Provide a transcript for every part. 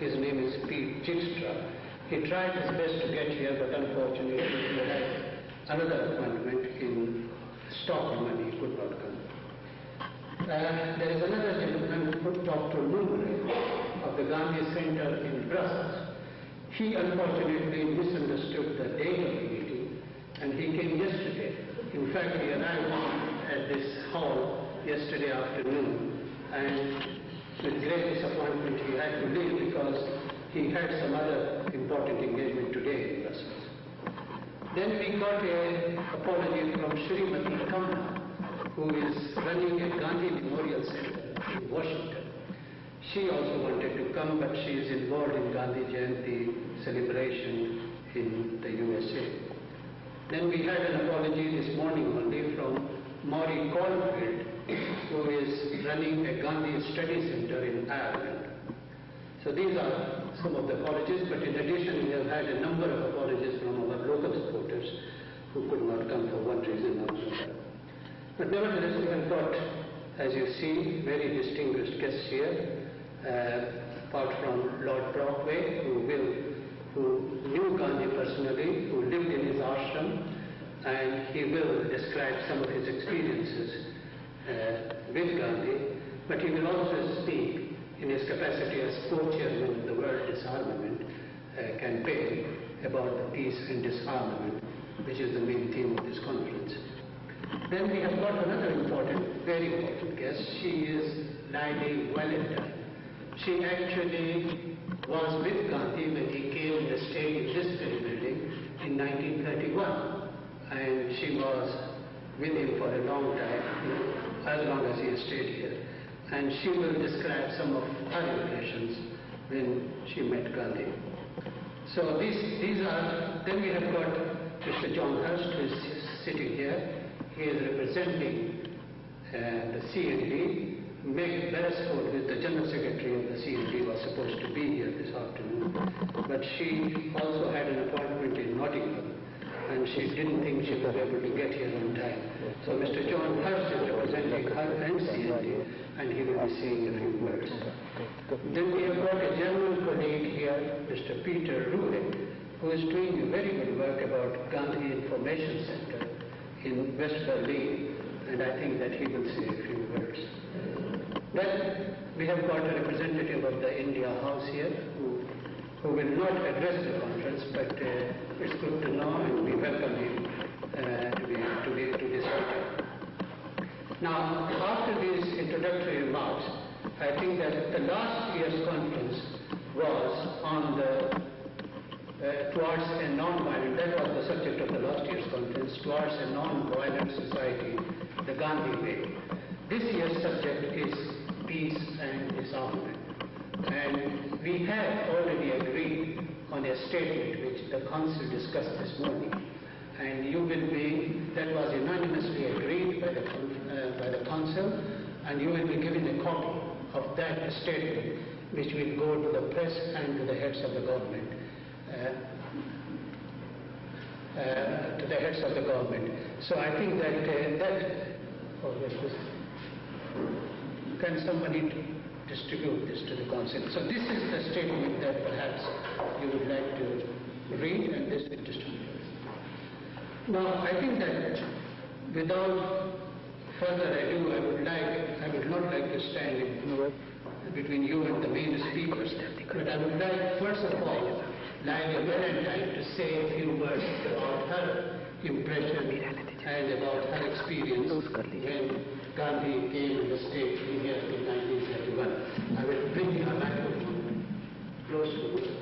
His name is Pete Jigstra. He tried his best to get here but unfortunately he had another appointment in Stockholm and he could not come. Uh, there is another gentleman, Dr. Lumre of the Gandhi Center in Brussels. He unfortunately misunderstood the date of the meeting and he came yesterday. In fact, he arrived at this hall yesterday afternoon and with great disappointment he had to leave because he had some other important engagement today in Brussels. Then we got an apology from Srimati Kamla, who is running a Gandhi Memorial Center in Washington. She also wanted to come, but she is involved in Gandhi Jayanti celebration in the USA. Then we had an apology this morning only from Maury Caulfield, who is running a Gandhi Study Center in Ireland. So these are some of the apologies, but in addition we have had a number of apologies from our local supporters who could not come for one reason or another. But nevertheless, we have got, as you see, very distinguished guests here, uh, apart from Lord Brockway, who will, who knew Gandhi personally, who lived in his ashram, and he will describe some of his experiences with Gandhi, but he will also speak in his capacity as co-chairman of the World Disarmament uh, Campaign about the peace and disarmament, which is the main theme of this conference. Then we have got another important, very important guest. She is Lily Wellington. She actually was with Gandhi when he came and stayed in this very building in 1931. And she was with him for a long time, as long as he stayed here. And she will describe some of her impressions when she met Gandhi. So these, these are, then we have got Mr. John Hurst who is sitting here. He is representing uh, the CND. Meg Beresford, who is the General Secretary of the CND, was supposed to be here this afternoon, but she also had an appointment in Nottingham, and she didn't think she be able to get here on time. So Mr. John Hurst is representing her and CND, and he will be saying a few words. Then we have got a German colleague here, Mr. Peter Rühe, who is doing very good work about Gandhi Information Center in West Berlin, and I think that he will say a few words. Then we have got a representative of the India House here who, will not address the conference, but uh, it's good to know and we welcome him uh, to, be, to, be, to this meeting. Now, after these introductory remarks, I think that the last year's conference was on the uh, towards a non-violent, that was the subject of the last year's conference, towards a non-violent society, the Gandhi way. This year's subject is peace and disarmament. And we have already agreed on a statement which the council discussed this morning. And you will be, that was unanimously agreed by the, uh, by the council, and you will be given a copy of that statement, which will go to the press and to the heads of the government. Uh, uh, to the heads of the government. So I think that uh, that oh, yes, can somebody distribute this to the council. So this is the statement that perhaps you would like to read and this will distribute. Now, I think that without further ado, I would like, I would not like to stand in between you and the main speakers, but I would like, first of all, Lydia Valentine to say a few words about her impression and about her experience when Gandhi came in the state here in 1931. I will bring your microphone close to you.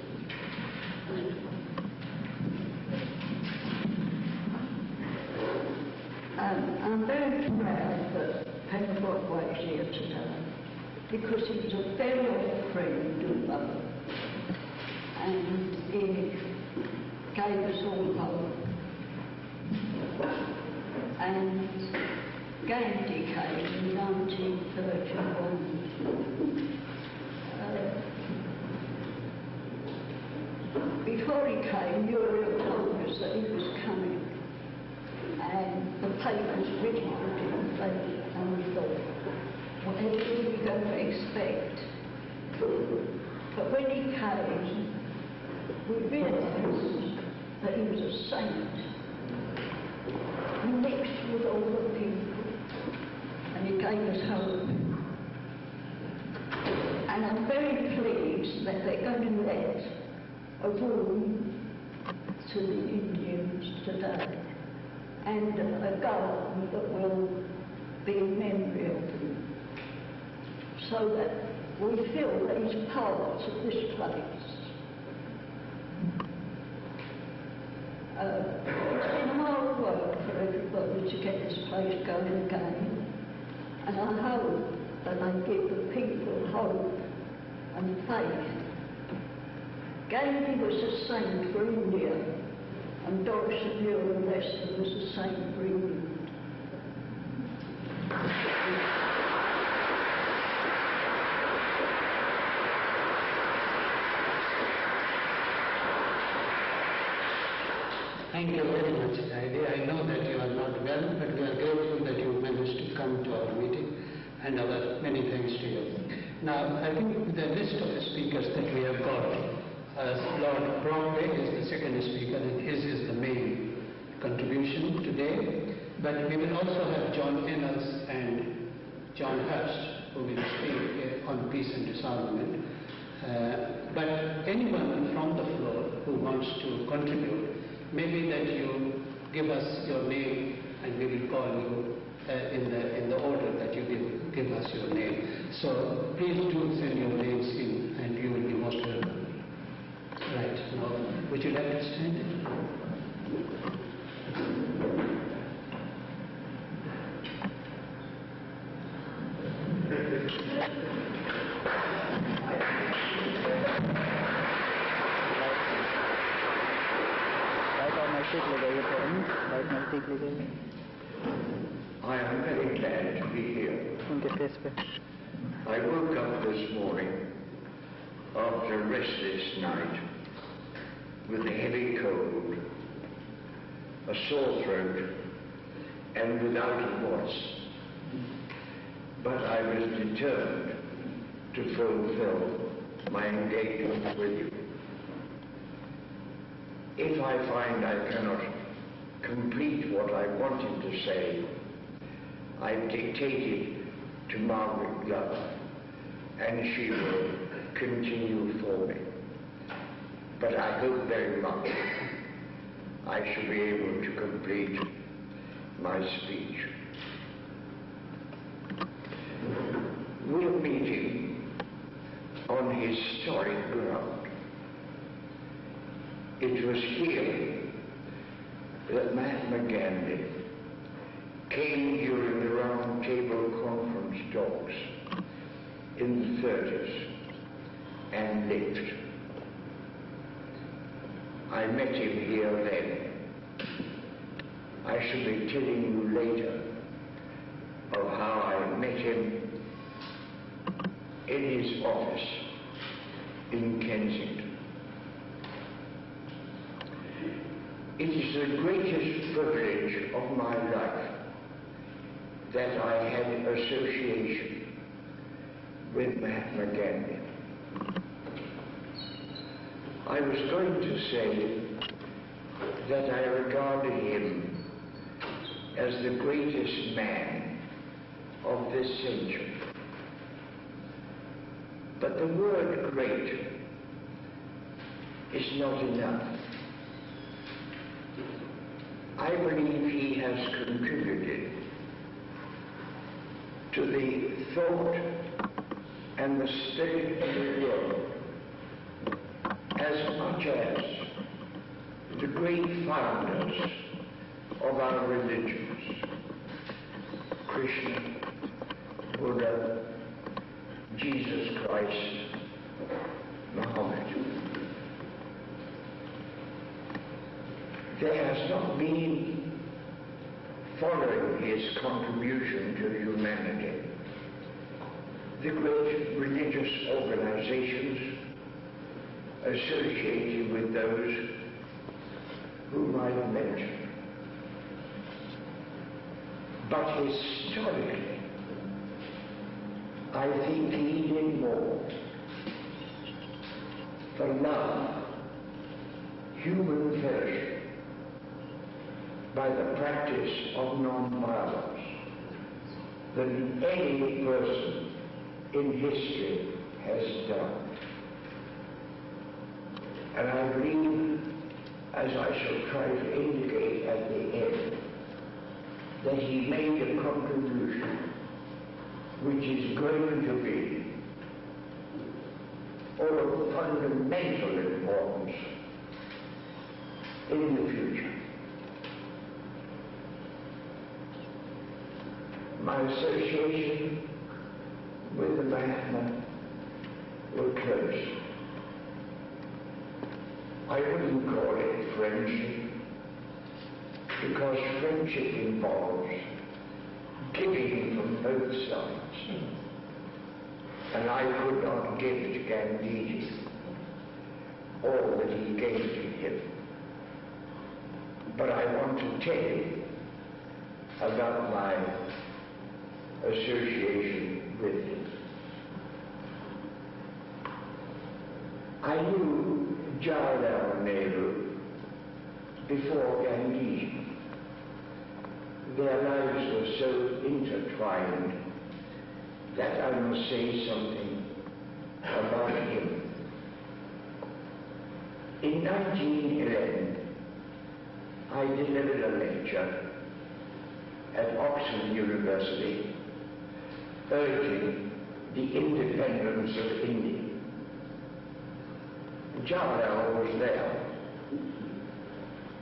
Um, I'm very proud that Pembroke was here today because he was a very old friend of mine and he gave us all hope. And Gandhi came in 1931. Uh, before he came, Muriel told us that he was coming and the papers ridiculed him and we thought, whatever are we going to expect? But when he came, we realised that he was a saint. Mixed with all the people gave us hope. And I'm very pleased that they're going to let a room to the Indians today and a garden that will be in memory of him. So that we feel that he's part of this place. Uh, it's been hard work for everybody to get this place going again. And I hope that I give the people hope and faith. Gandhi was a saint for India and Muriel Lester was the saint for England. Thank you very much, Heidi. I know that you are not well, but we are grateful that you managed to come to our meeting, and our many thanks to you. Now, I think the list of the speakers that we have got, uh, Lord Brockway is the second speaker, and his is the main contribution today. But we will also have John Ennals and John Hurst, who will speak uh, on peace and disarmament. Uh, but anyone from the floor who wants to contribute, maybe that you give us your name and we will call you uh, in, the, in the order that you give, give us your name. So please do send your names in and you will be most welcome. Right, now, would you like to stand? Light और नजदीक ले जाइए थोड़ा light नजदीक ले जाइए I am very glad to be here. I woke up this morning after a restless night with a heavy cold, a sore throat, and without a voice. But I was determined to fulfill my engagement with you. If I find I cannot complete what I wanted to say, I've dictated to Margaret Glover, and she will continue for me. But I hope very much I shall be able to complete my speech. We're meeting on historic ground. It was here that Mahatma Gandhi came during the round table conference talks in the 30s and lived. I met him here then. I shall be telling you later of how I met him in his office in Kensington. It is the greatest privilege of my life that I had association with Mahatma Gandhi. I was going to say that I regarded him as the greatest man of this century. But the word great is not enough. I believe he has contributed to the thought and the spirit of the world as much as the great founders of our religions, Krishna, Buddha, Jesus Christ, Muhammad. There has not been, following his contribution to humanity, the great religious organizations associated with those whom I've mentioned. But historically, I think he did more for love, human fellowship, by the practice of non-violence than any person in history has done. And I believe, as I shall try to indicate at the end, that he made a contribution which is going to be of fundamental importance in the future. My association with the Mahatma were close. I wouldn't call it friendship because friendship involves giving from both sides. And I could not give to Gandhiji all that he gave to him. But I want to tell you about my association with him. I knew Jawaharlal Nehru before Gandhiji. Their lives were so intertwined that I must say something about him. In 1911, I delivered a lecture at Oxford University urging the independence of India. Jawaharlal was there,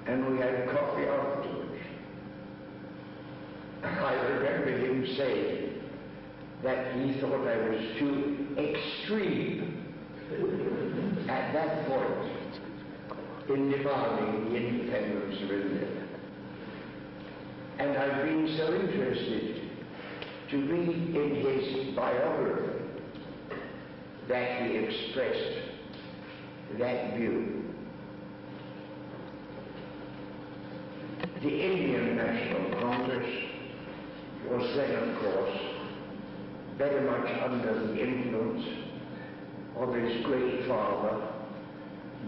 and we had coffee afterwards. I remember him saying that he thought I was too extreme at that point in demanding the independence of India. And I've been so interested to read in his biography that he expressed that view. The Indian National Congress was then, of course, very much under the influence of his great father,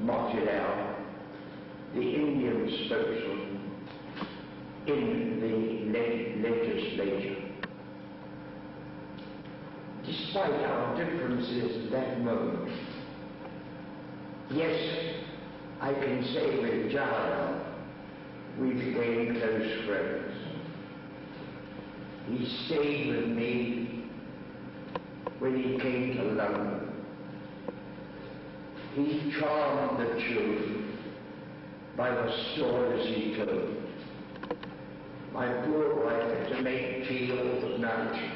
Motilal, the Indian spokesman in the le- legislature. Despite our differences at that moment, yes, I can say with Jawaharlal, we became close friends. He stayed with me when he came to London. He charmed the children by the stories he told. My poor wife had to make tea all night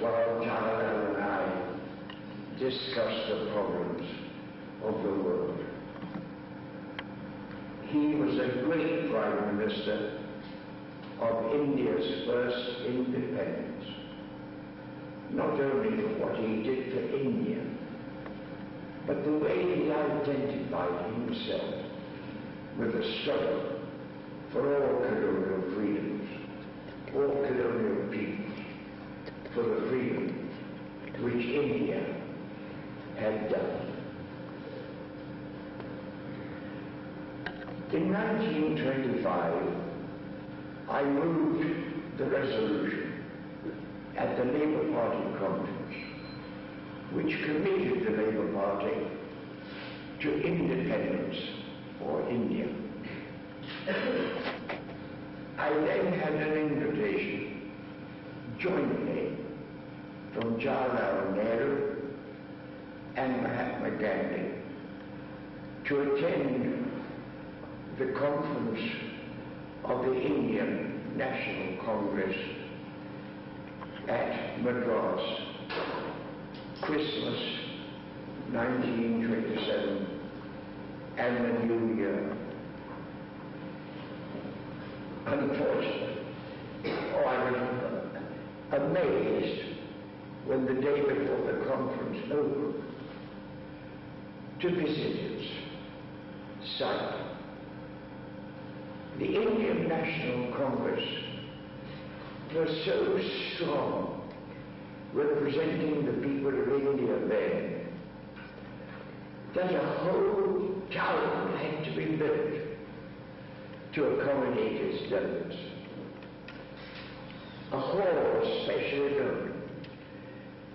while Jawaharlal and I discussed the problems of the world. He was a great Prime Minister of India's first independence, not only for what he did for India, but the way he identified himself with the struggle for all colonial freedoms, all colonial peoples, for the freedom which India had done. In 1925, I moved the resolution at the Labour Party conference, which committed the Labour Party to independence for India. I then had an invitation jointly from Jawaharlal Nehru and Mahatma Gandhi to attend the conference of the Indian National Congress at Madras, Christmas 1927 and the New Year. Unfortunately, I was amazed when the day before the conference opened to visitors sight. The Indian National Congress was so strong representing the people of India then that a whole town had to be built to accommodate its delegates. A hall specially built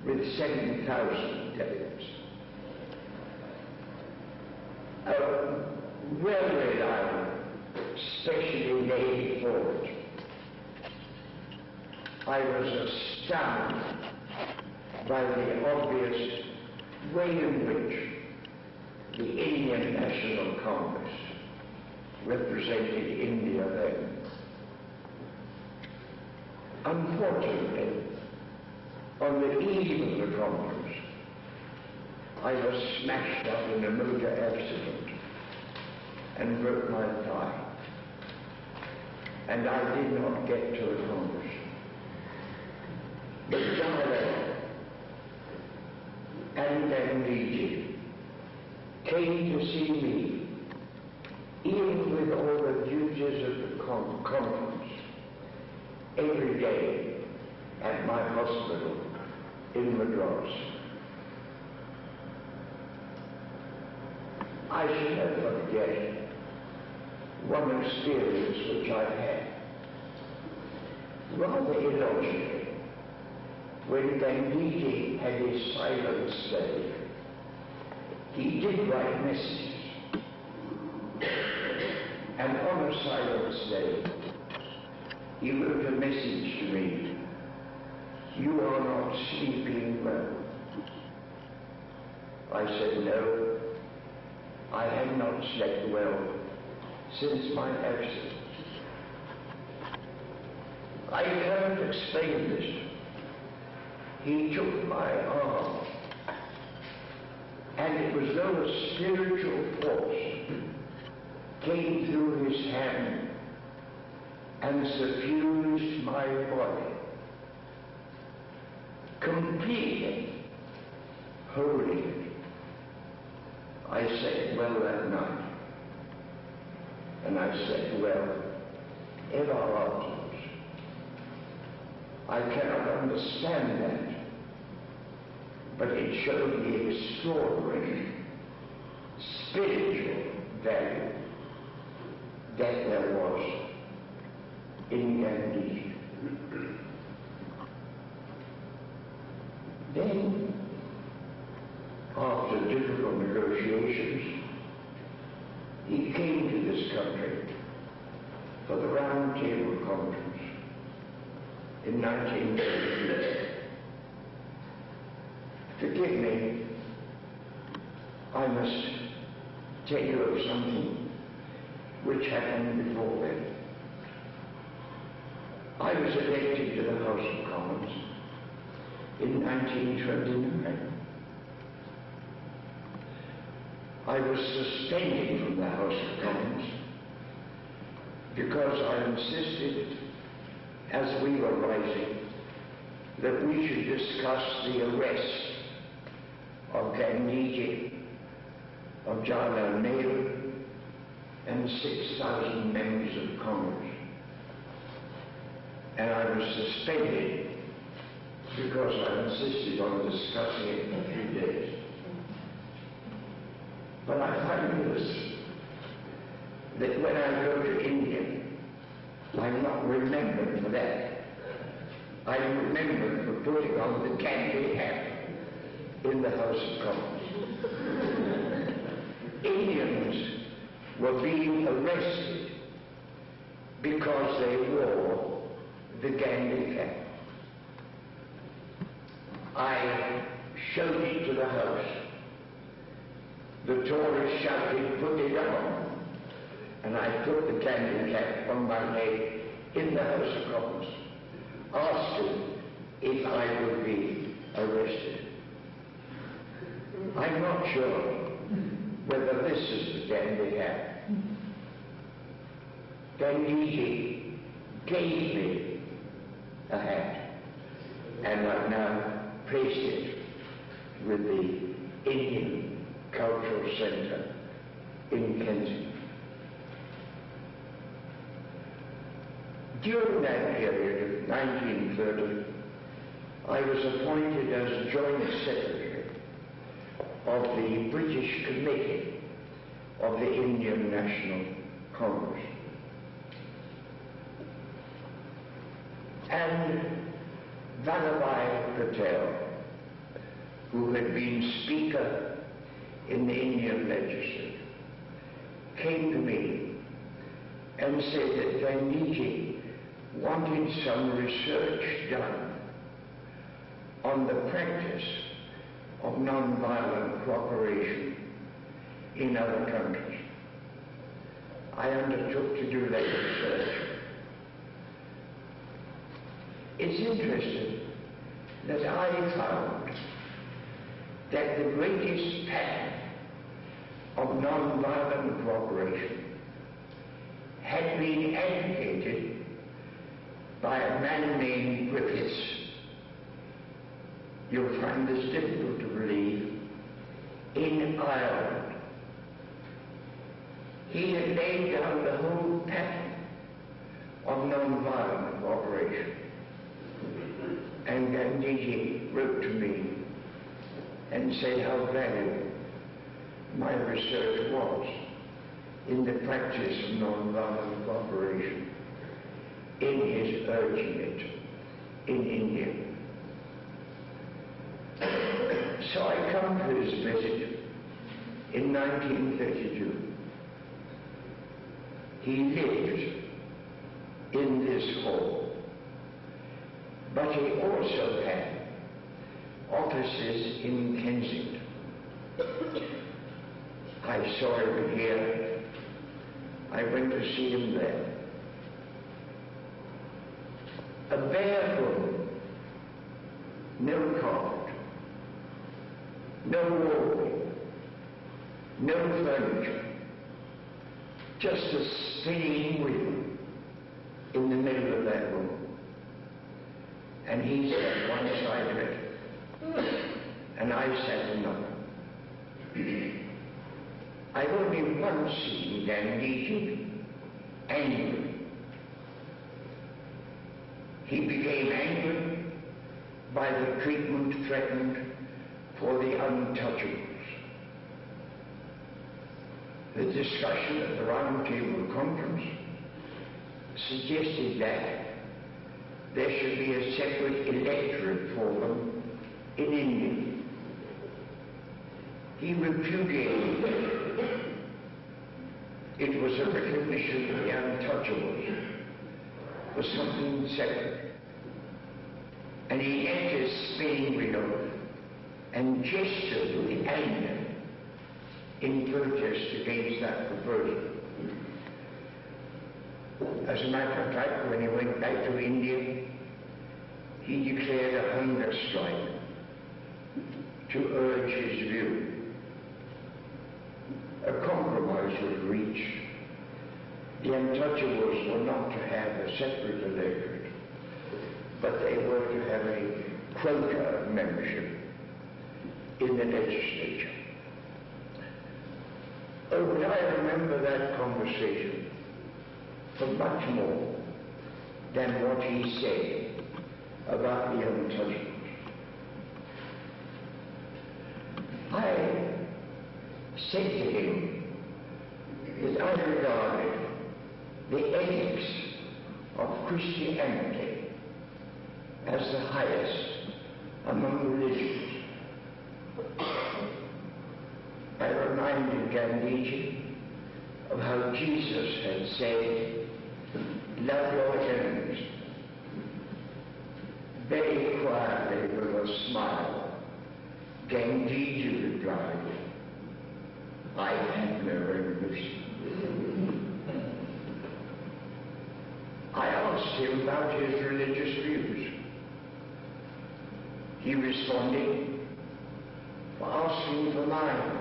with 7,000 delegates. A railway line specially made for it. I was astounded by the obvious way in which the Indian National Congress represented India then. Unfortunately, on the eve of the conference, I was smashed up in a motor accident and broke my thigh. And I did not get to the congress. But Jawaharlal and Gandhiji came to see me, even with all the duties of the con- conference, every day at my hospital in Madras. I shall never forget one experience which I had. Rather illogically, when Gandhiji had his silent study, he did write messages. And on a silent day, he wrote a message to me. You are not sleeping well. I said, no, I have not slept well since my accident. I cannot explain this. He took my arm, and it was though a spiritual force came through his hand and suffused my body, holding it. I said, well that night. And I said, well, in our afterwards, I cannot understand that, but it showed the extraordinary spiritual value that there was in Gandhi. Then, after difficult negotiations, he came to this country for the Round Table Conference in 1933. Forgive me, I must tell you of something which happened before then. I was elected to the House of Commons in 1929. I was suspended from the House of Commons because I insisted, as we were rising, that we should discuss the arrest of Gandhiji, of Jawaharlal Nehru, and 6,000 members of Congress. And I was suspended because I insisted on discussing it in a few days. But I find this, that when I go to India, I'm not remembered for that. I'm remembered for putting on the Gandhi hat in the House of Commons. Indians were being arrested because they wore the Gandhi cap. I showed it to the House. The Tories shouted, put it on. And I put the Gandhi cap on my head in the House of Commons, asking if I would be arrested. I'm not sure whether this is the Gandhi hat. Gandhiji gave me a hat, and I've now placed it with the Indian Cultural Centre in Kensington. During that period of 1930, I was appointed as Joint Secretary of the British Committee of the Indian National Congress. And Vallabhbhai Patel, who had been Speaker in the Indian legislature, came to me and said that Gandhiji wanted some research done on the practice of nonviolent cooperation in other countries. I undertook to do that research. It's interesting that I found that the greatest pattern of nonviolent cooperation had been advocated by a man named Griffiths. You'll find this difficult to believe, in Ireland. He had laid down the whole pattern of nonviolent cooperation. And Gandhiji wrote to me and said how valuable my research was in the practice of nonviolent cooperation in his urging it in India. So I come to his visit in 1932. He lived in this hall, but he also had offices in Kensington. I saw him here. I went to see him there. A bare room, no carpet, no wallpaper, no furniture, just a spinning wheel in the middle of that room. And he sat one side of it, and I sat another. I've only once seen Gandhiji angry. He became angry by the treatment threatened for the untouchables. The discussion at the Round Table Conference suggested that there should be a separate electorate for them in India. He repudiated it. It was a recognition of the untouchables was something sacred. And he entered Spain wheel and gestured with anger in protest against that proposal. As a matter of fact, when he went back to India, he declared a hunger strike to urge his view a compromise was reached. The untouchables were not to have a separate electorate, but they were to have a quota membership in the legislature. Oh, but I remember that conversation for much more than what he said about the untouchables. I said to him that I regarded the ethics of Christianity as the highest among religions. I reminded Gandhiji of how Jesus had said, love your enemies. Very quietly with a smile, Gandhiji replied, I have no enemies. I asked him about his religious views. He responded for asking for mine.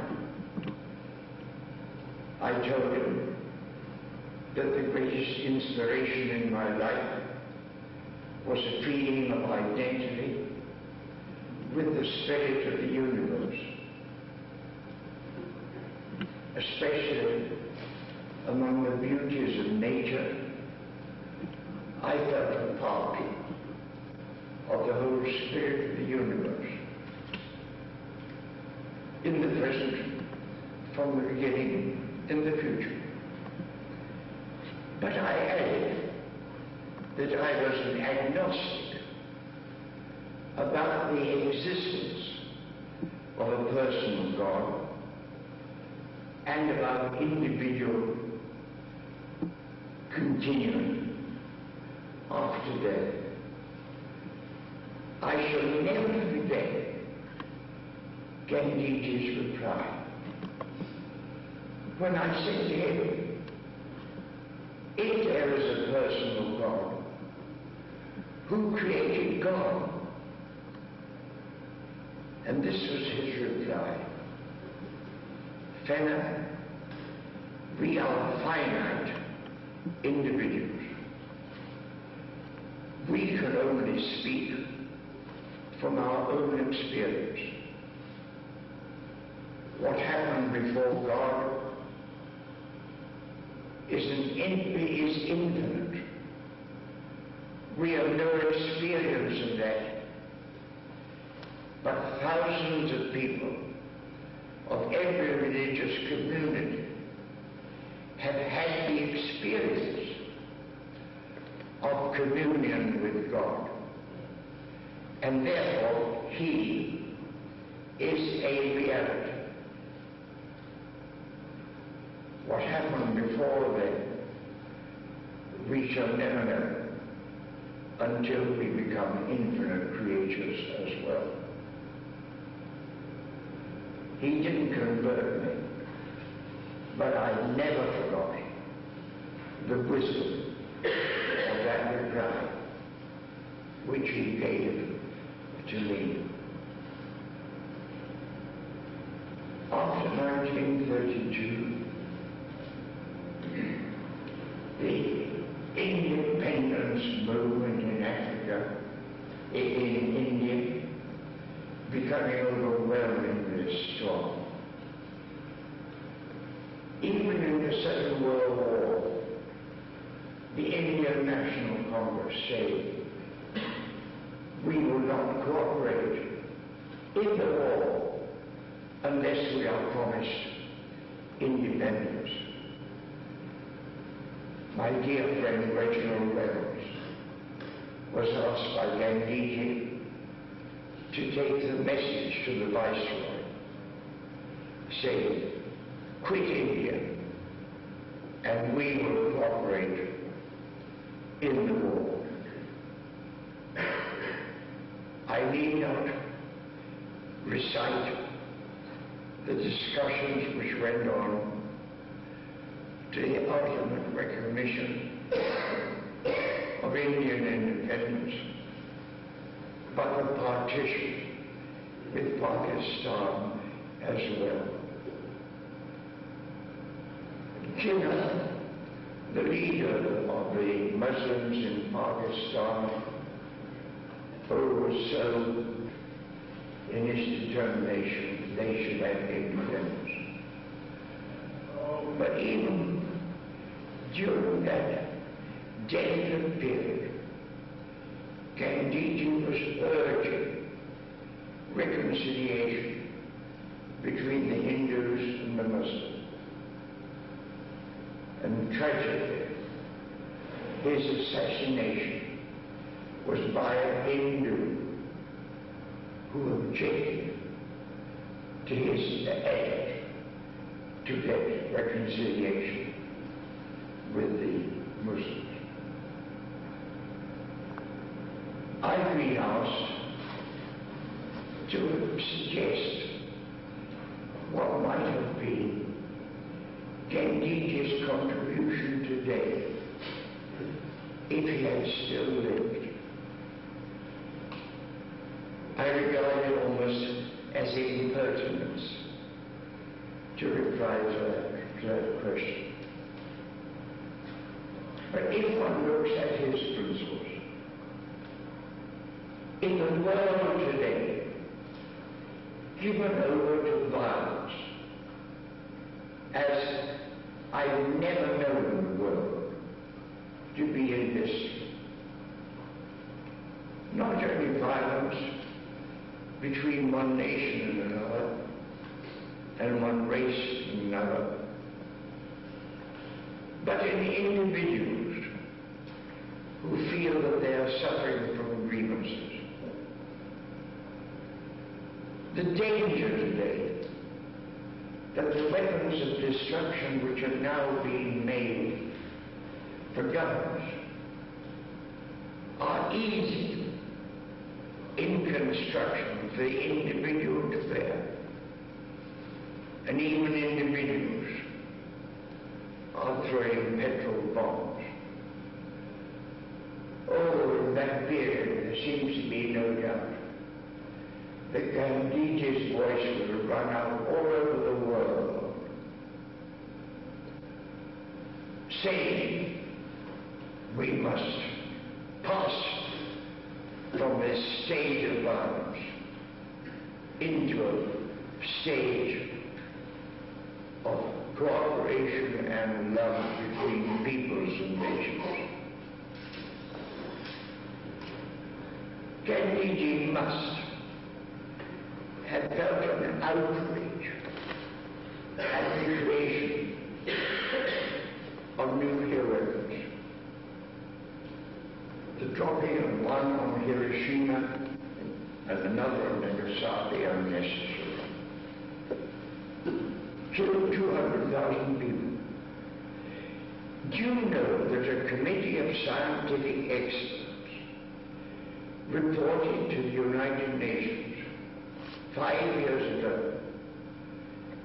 I told him that the greatest inspiration in my life was a feeling of identity with the spirit of the universe, especially among the beauties of nature. I felt a part of the whole spirit of the universe. In the present, from the beginning, in the future. But I added that I was an agnostic about the existence of a personal God and about individual continuing after death. I shall never forget Gandhiji's reply when I said to him, if there is a personal God, who created God? And this was his reply. Fenner, we are finite individuals. We can only speak from our own experience. What happened before God is, an is infinite. We have no experience of that. But thousands of people of every religious community have had the experience of communion with God. And therefore, He is a reality. What happened before then, we shall never know until we become infinite creatures as well. He didn't convert me, but I never forgot the wisdom of that reply which he gave to me. After 1932, the independence movement in Africa, in India, becoming overwhelmingly strong. Even in the Second World War, the Indian National Congress said, we will not cooperate in the war unless we are promised independence. My dear friend Reginald Reynolds was asked by Gandhiji to take the message to the Viceroy, saying, quit India and we will cooperate in the war. I need not recite the discussions which went on to the ultimate recognition of Indian independence, but the partition with Pakistan as well. Jinnah, the leader of the Muslims in Pakistan, so in his determination they should have independence. But even during that delicate period, continuous urging reconciliation between the Hindus and the Muslims. And tragically, his assassination was by a Hindu who objected to his effort to get reconciliation with the Muslims. To suggest what might have been Gandhiji's contribution today if he had still lived. I regard it almost as impertinence to reply to that question. But if one looks at his principles, in the world today, given over to violence, as I've never known in the world to be in history. Not only violence between one nation and another, and one race and another, but in individuals who feel that they are suffering from grievances. The danger today that the weapons of destruction which are now being made for governments are easy in construction for the individual to bear. And even individuals are throwing petrol bombs. Oh, in that period, there seems to be no doubt that Gandhiji's voice will run out all over the world, saying we must pass from this stage of violence into a stage of cooperation and love between peoples and nations. Gandhiji must have felt an outrage at the creation of nuclear weapons. The dropping of one on Hiroshima and another on Nagasaki unnecessary. Killed 200,000 people. Do you know that a committee of scientific experts reported to the United Nations five years ago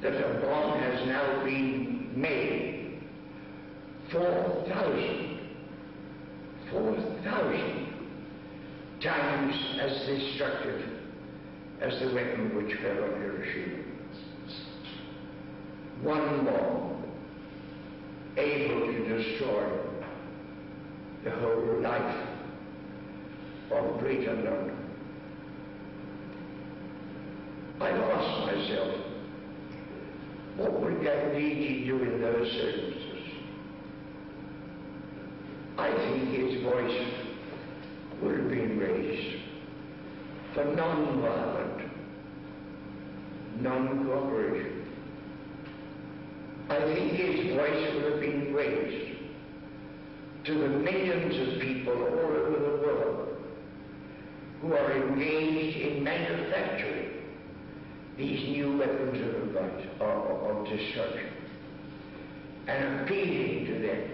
that a bomb has now been made 4,000, 4,000 times as destructive as the weapon which fell on Hiroshima. One bomb able to destroy the whole life of Greater London. I've asked myself, what would Gandhiji do in those circumstances? I think his voice would have been raised for non-violent, non-cooperation. I think his voice would have been raised to the millions of people all over the world who are engaged in manufacturing these new weapons of, advice, of, of destruction and appealing to them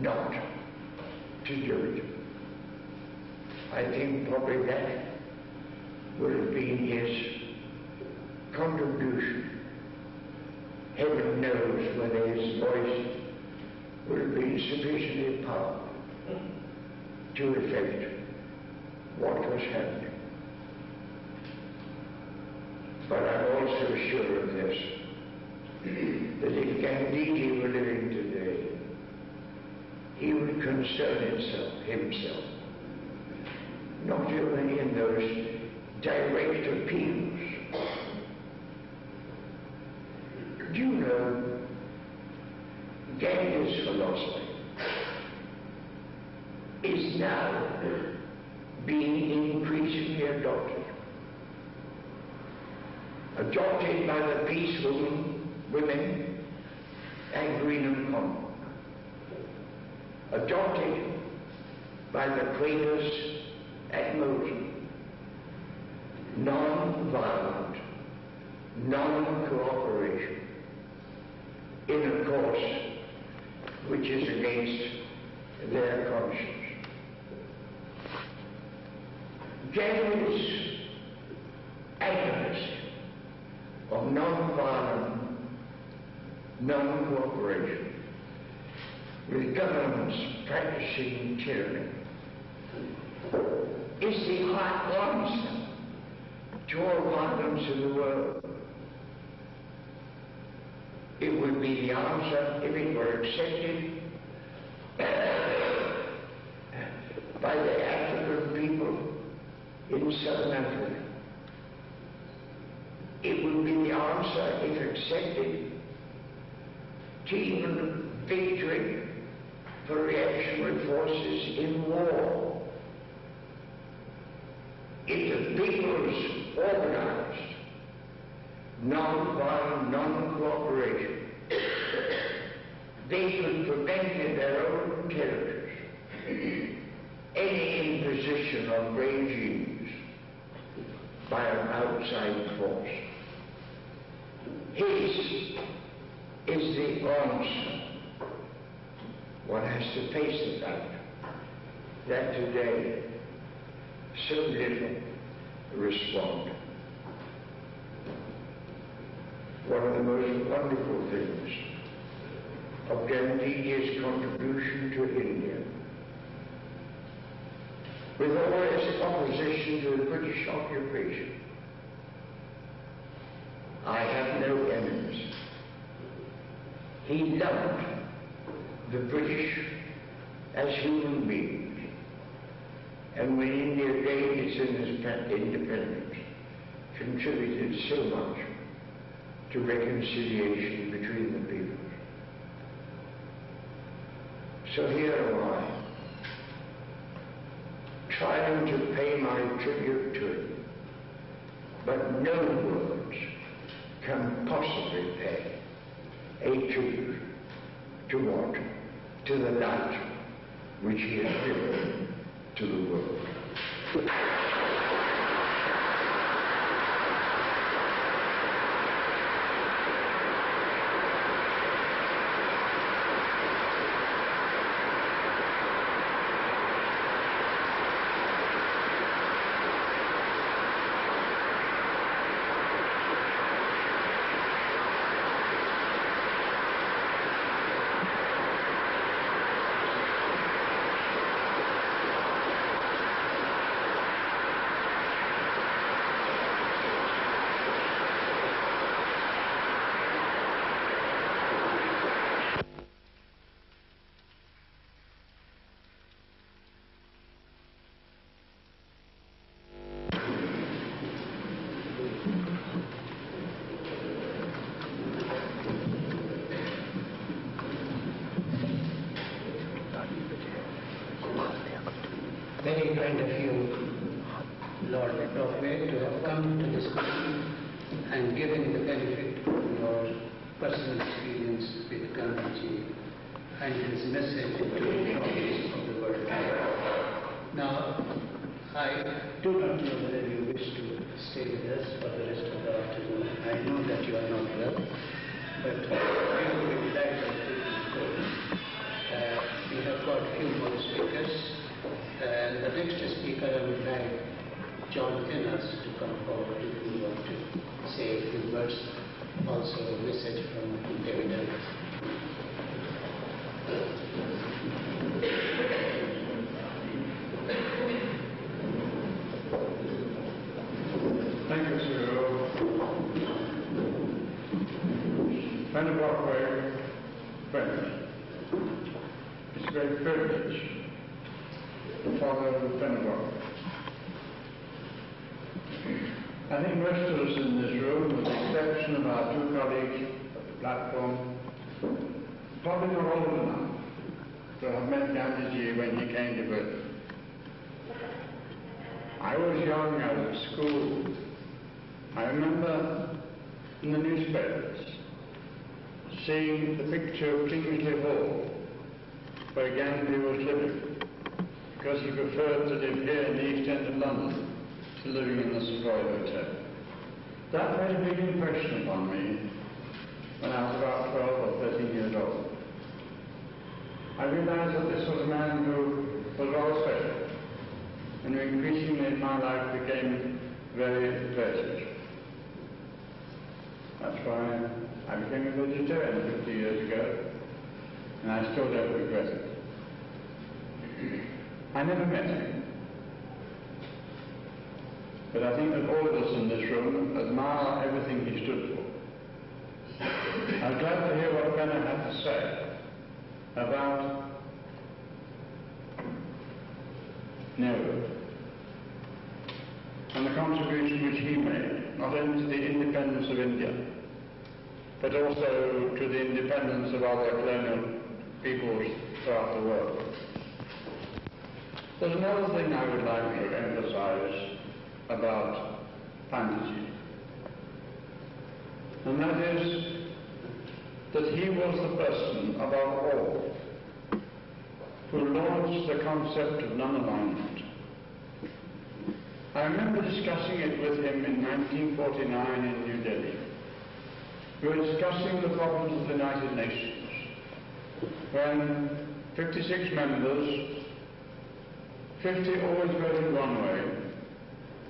not to do it. I think probably that would have been his contribution. Heaven knows whether his voice would have been sufficiently powerful to effect what was happening. But I'm also sure of this, that if Gandhiji were living today, he would concern himself, himself, not only in those direct appeals. Do you know Gandhi's philosophy is now being increasingly adopted adopted by the peace women, women and Greenham Common, adopted by the Quaker's admiration, non-violent, non-cooperation, in a course which is against their conscience. James Adventist of non-violent non-cooperation with governments practicing tyranny is the answer to all violence in the world. It would be the answer if it were accepted by the African people in southern Africa. It would be the answer if accepted to even victory for reactionary forces in war. If the peoples organized non-violent, non-cooperation, they could prevent in their own territories any imposition of regimes by an outside force. His is the answer. One has to face the fact that today so little respond. One of the most wonderful things of Gandhi's contribution to India, with all its opposition to the British occupation, I have no enemies. He loved the British as human beings. And when India gained its independence, contributed so much to reconciliation between the peoples. So here am I, trying to pay my tribute to him, but no words can possibly pay a tribute to what? To the light which he has given to the world. Probably not old enough to have met Gandhiji when he came to Britain. I was young, I was at school. I remember in the newspapers seeing the picture of Kingsley Hall where Gandhi was living. because he preferred to live here in the East End of London to living in the Savoy Hotel. That made a big impression upon me when I was about 12 or 13 years old. I realized that this was a man who was rather special, and who increasingly in my life became very, special. That's why I became a vegetarian 50 years ago, and I still don't regret it. I never met him. But I think that all of us in this room admire everything he stood for. I'm glad to hear what Fenner had to say about Nehru and the contribution which he made, not only to the independence of India, but also to the independence of other colonial peoples throughout the world. There's another thing I would like to emphasize about Panditji, and that is that he was the person above all who launched the concept of non-alignment. I remember discussing it with him in 1949 in New Delhi. We were discussing the problems of the United Nations when 56 members 50 always voted one way,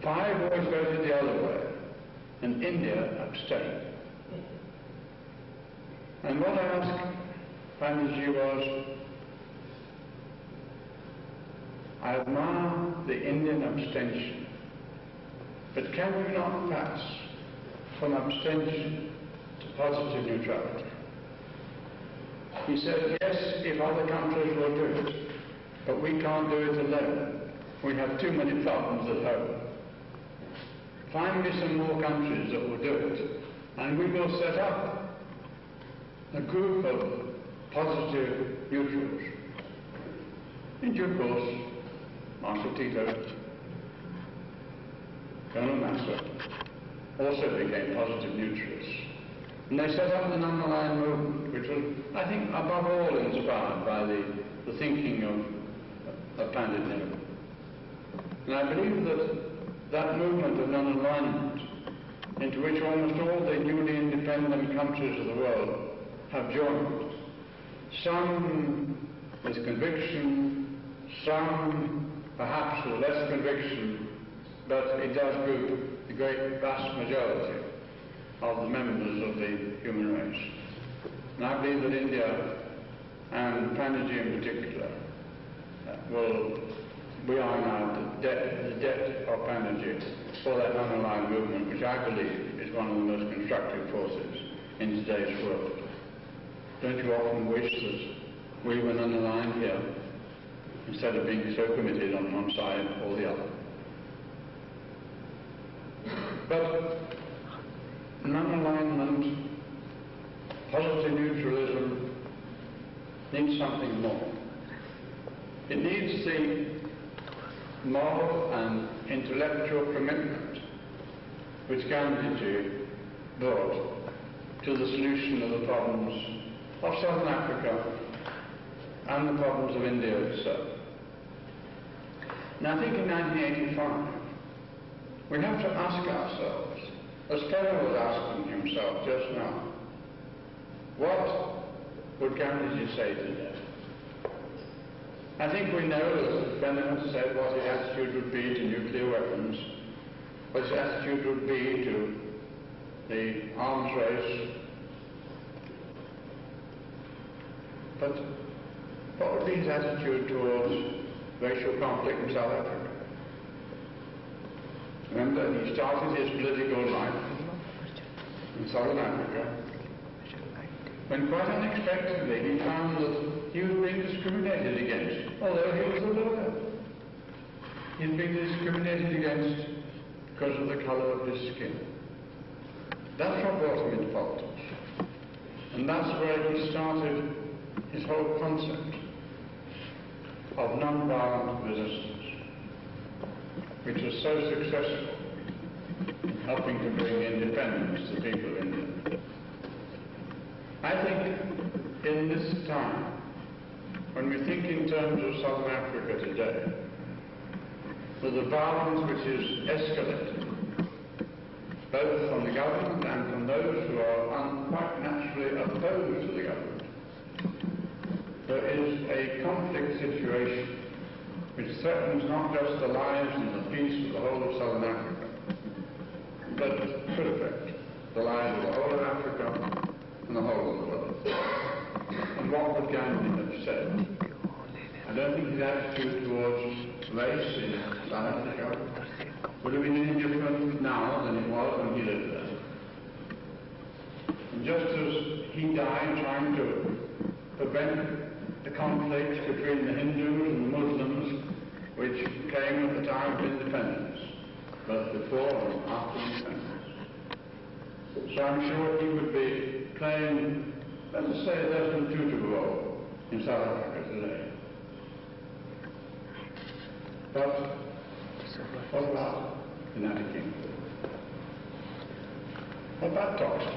five always voted the other way, and India abstained. And what I asked Panditji was, I admire the Indian abstention, but can we not pass from abstention to positive neutrality? He said, yes, if other countries will do it. But we can't do it alone. We have too many problems at home. Find me some more countries that will do it, and we will set up a group of positive neutrals. In due course, Marshal Tito, Colonel Nasser, also became positive neutrals. And they set up the non-aligned movement, which was, I think, above all inspired by the, the thinking of of Pandit Nehru. And I believe that that movement of non-alignment, into which almost all the newly independent countries of the world have joined, some with conviction, some perhaps with less conviction, but it does group the great vast majority of the members of the human race. And I believe that India and Panditji in particular well, we are now the debt, the debt of energy for that non-aligned movement, which I believe is one of the most constructive forces in today's world. Don't you often wish that we were non-aligned here instead of being so committed on one side or the other? But non-alignment, positive neutralism needs something more. It needs the moral and intellectual commitment which Gandhiji brought to the solution of the problems of Southern Africa and the problems of India itself. Now I think in 1985 we have to ask ourselves, as Kevin was asking himself just now, what would Gandhiji say today? I think we know, as Benjamin said, what his attitude would be to nuclear weapons, what his attitude would be to the arms race. But his attitude towards racial conflict in South Africa? Remember, he started his political life in Southern Africa when quite unexpectedly he found that he was being discriminated against, although he was a lawyer. He's being discriminated against because of the colour of his skin. That's what brought him into politics. And that's where he started his whole concept of non-violent resistance, which was so successful in helping to bring independence to people in India. I think in this time, when we think in terms of Southern Africa today, there's a violence which is escalating, both from the government and from those who are quite naturally opposed to the government. There is a conflict situation which threatens not just the lives and the peace of the whole of southern Africa, but could affect the lives of the whole of Africa and the whole of the world. And what would Gandhi have said? I don't think his attitude towards race in South Africa would have been any different now than it was when he lived there. And just as he died trying to prevent the conflict between the Hindus and the Muslims which came at the time of independence, both before and after independence. So I'm sure he would be playing, let us say, a Desmond Tutu role in South Africa today. But what about the United Kingdom? What about Toxteth?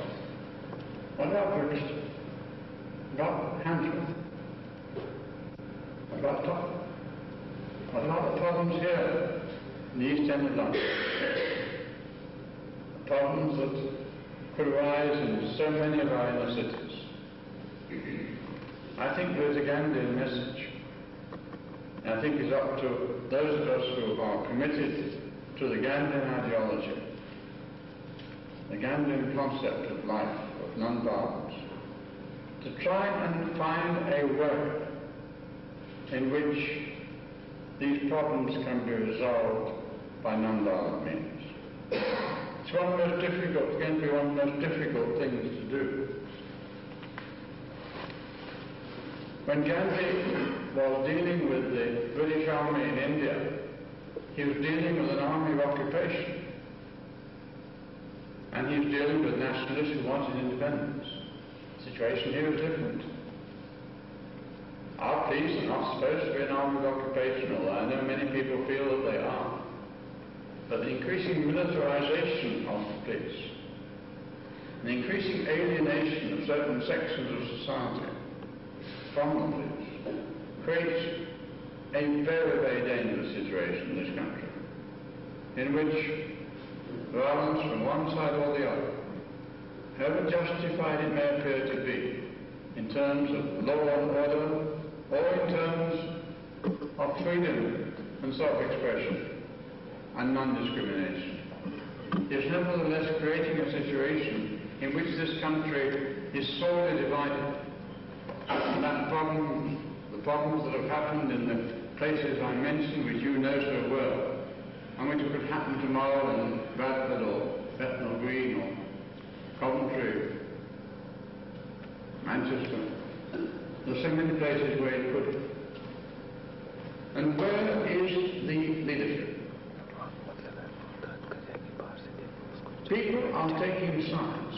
What about Brixton? What about Handsworth? Tottenham? What about the problems here in the East End of London? Problems that could arise in so many of our inner cities. I think there's a Gandhian message. And I think it's up to those of us who are committed to the Gandhian ideology, the Gandhian concept of life, of non-violence, to try and find a way in which these problems can be resolved by non-violent means. It's one of the most difficult, going to be one of the most difficult things to do. When Gandhi was dealing with the British Army in India, he was dealing with an army of occupation. And he was dealing with nationalists who wanted independence. The situation here is different. Our police are not supposed to be an arm of occupation, I know many people feel that they are. But the increasing militarization of the police, the increasing alienation of certain sections of society from the police, creates a very, very dangerous situation in this country, in which violence from one side or the other, however justified it may appear to be, in terms of law and order, or in terms of freedom and self-expression and non-discrimination, is nevertheless creating a situation in which this country is sorely divided. And that problem, the problems that have happened in the places I mentioned, which you know so well, and which could happen tomorrow in Bradford or Bethnal Green or Coventry, Manchester, there's so many places where it could. And where is the leadership? People are taking sides.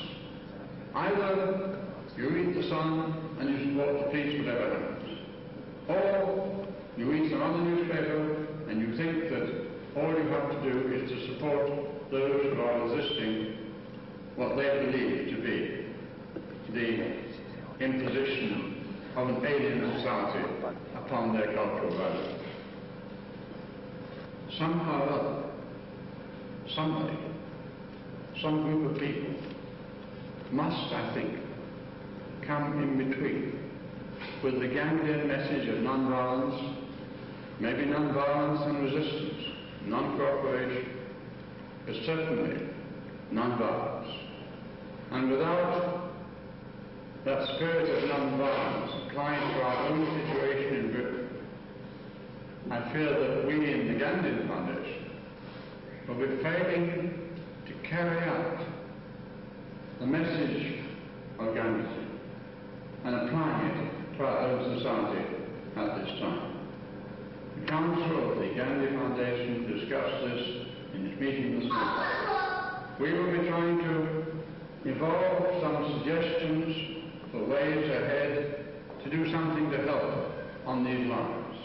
Either you read the Sun and you support the police whatever happens, or you read some other newspaper and you think that all you have to do is to support those who are resisting what they believe to be the imposition of an alien society upon their cultural values. Somehow or other, somebody, some group of people must, I think, come in between with the Gandhian message of non-violence, maybe non-violence and resistance, non-cooperation, but certainly non-violence. And without that spirit of non-violence applying to our own situation in Britain, I fear that we in the Gandhi Foundation will be failing to carry out the message of Gandhi and applying it to our own society at this time. The Council of the Gandhi Foundation discussed this in its meeting this week. We will be trying to evolve some suggestions for ways ahead to do something to help on these lines.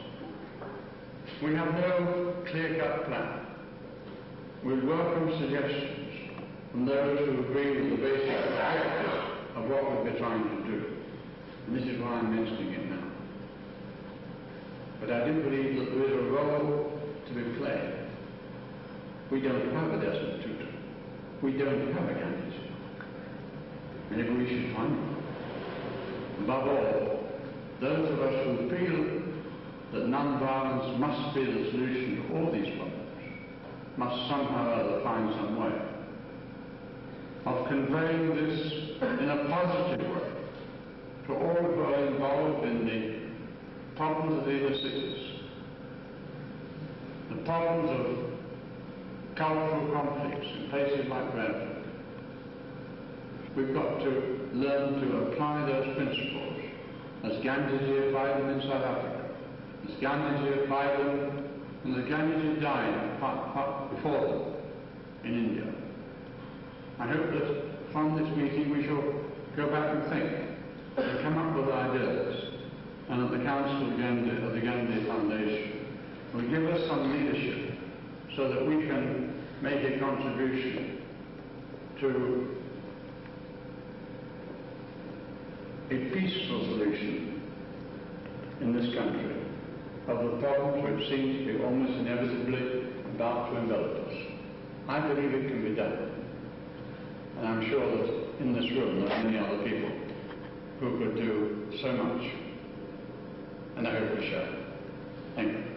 We have no clear-cut plan. We welcome suggestions from those who agree with the basic objective of what we've been trying to do. And this is why I'm mentioning it now. But I do believe that there is a role to be played We don't have a Desmond Tutu. We don't have a Gandhiji. Maybe we should find one. Above all, those of us who feel that non-violence must be the solution to all these problems must somehow or other find some way of conveying this in a positive way to all who are involved in the problems of the cities, the problems of cultural conflicts in places like Bradford. We've got to learn to apply those principles as Gandhiji applied them in South Africa, as Gandhiji applied them, and as Gandhiji died before them in India. I hope that from this meeting we shall go back and think and come up with ideas, and that the Council of, Gandhi, of the Gandhi Foundation will give us some leadership so that we can make a contribution to a peaceful solution in this country of the problems which seem to be almost inevitably about to envelop us. I believe it can be done. And I'm sure that in this room there are many other people who could do so much. And I hope we shall. Thank you.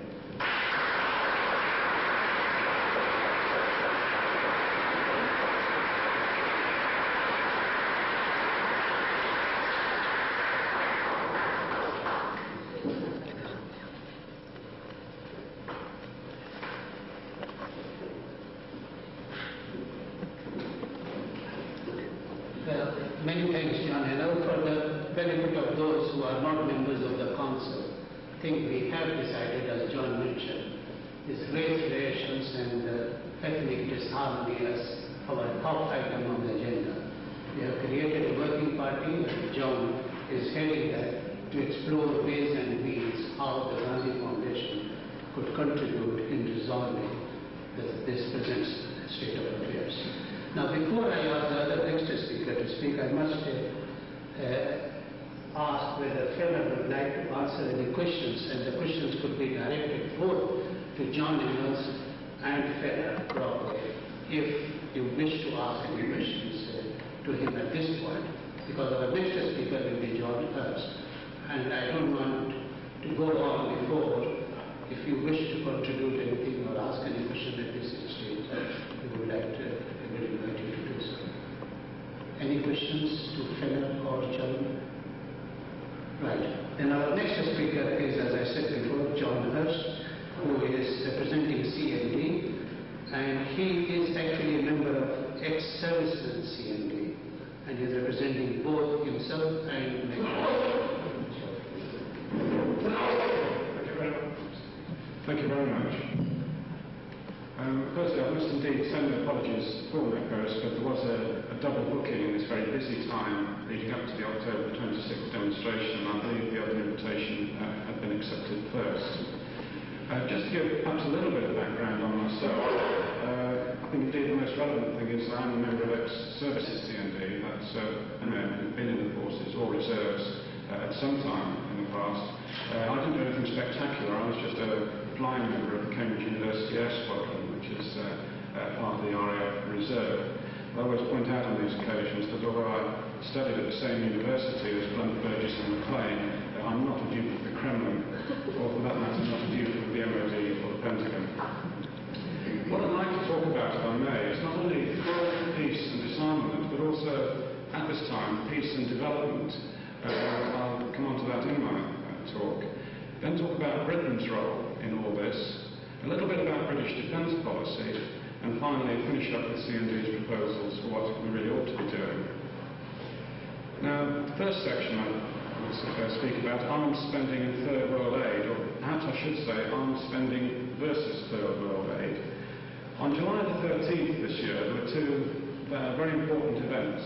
I always point out on these occasions that although I studied at the same university as Blunt, Burgess and Maclean, uh, I'm not a dupe of the Kremlin, or for that matter, not a dupe of the MOD or the Pentagon. What I'd like to talk about, if I may, is not only peace and disarmament, but also, at this time, peace and development. Uh, I'll come on to that in my uh, talk. Then talk about Britain's role in all this, a little bit about British defence policy, and finally finish up with CND's proposals for what we really ought to be doing. Now, the first section I will speak about arms spending and third world aid, or perhaps I should say arms spending versus third world aid. On July the 13th this year, there were two uh, very important events.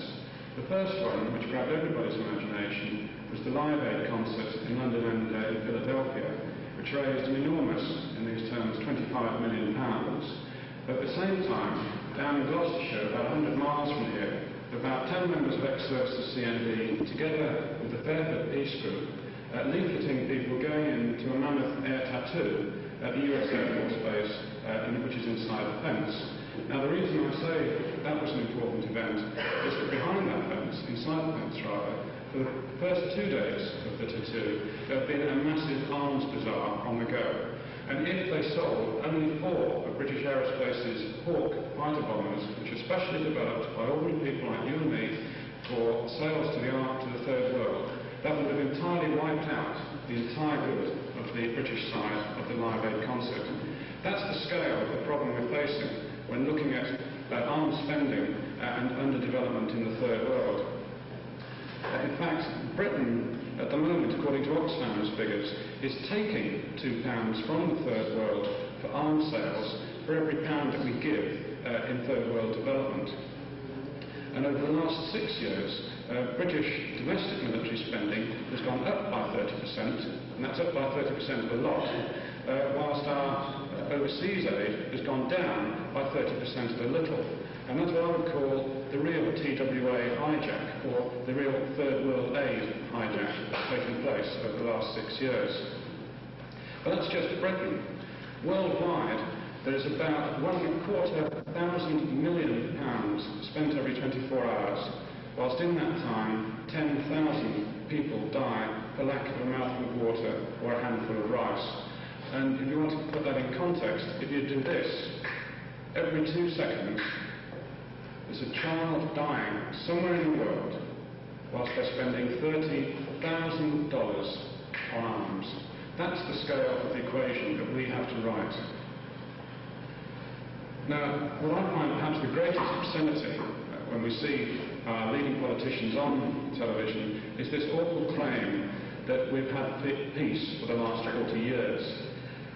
The first one, which grabbed everybody's imagination, was the Live Aid concert in London and uh, Philadelphia, which raised an enormous, in these terms, 25 million pounds. At the same time, down in Gloucestershire, about 100 miles from here, about 10 members of ex-services CND, together with the Fairford Peace Group, uh, leafleting people going into a mammoth air tattoo at the US Air Force Base, uh, in, which is inside the fence. Now, the reason I say that was an important event is that behind that fence, inside the fence rather, for the first two days of the tattoo, there had been a massive arms bazaar on the go. And if they sold only four of British Aerospace's Hawk fighter bombers, which are specially developed by ordinary people like you and me for sales to the, to the third world, that would have entirely wiped out the entire good of the British side of the Live Aid concert. That's the scale of the problem we're facing when looking at uh, arms spending uh, and underdevelopment in the third world. In fact, Britain, at the moment, according to Oxfam's figures, is taking £2 from the third world for arms sales for every pound that we give uh, in third world development. And over the last six years, uh, British domestic military spending has gone up by 30%, and that's up by 30% of a lot, uh, whilst our uh, overseas aid has gone down by 30% of a little. And that's what I would call the real TWA hijack, or the real third world aid hijack that's taken place over the last six years. But that's just Britain. Worldwide, there's about one and a quarter thousand million pounds spent every 24 hours, whilst in that time, 10,000 people die for lack of a mouthful of water or a handful of rice. And if you want to put that in context, if you do this, every two seconds, there's a child dying somewhere in the world whilst they're spending $30,000 on arms. That's the scale of the equation that we have to write. Now, what I find perhaps the greatest obscenity uh, when we see our leading politicians on television is this awful claim that we've had peace for the last 40 years.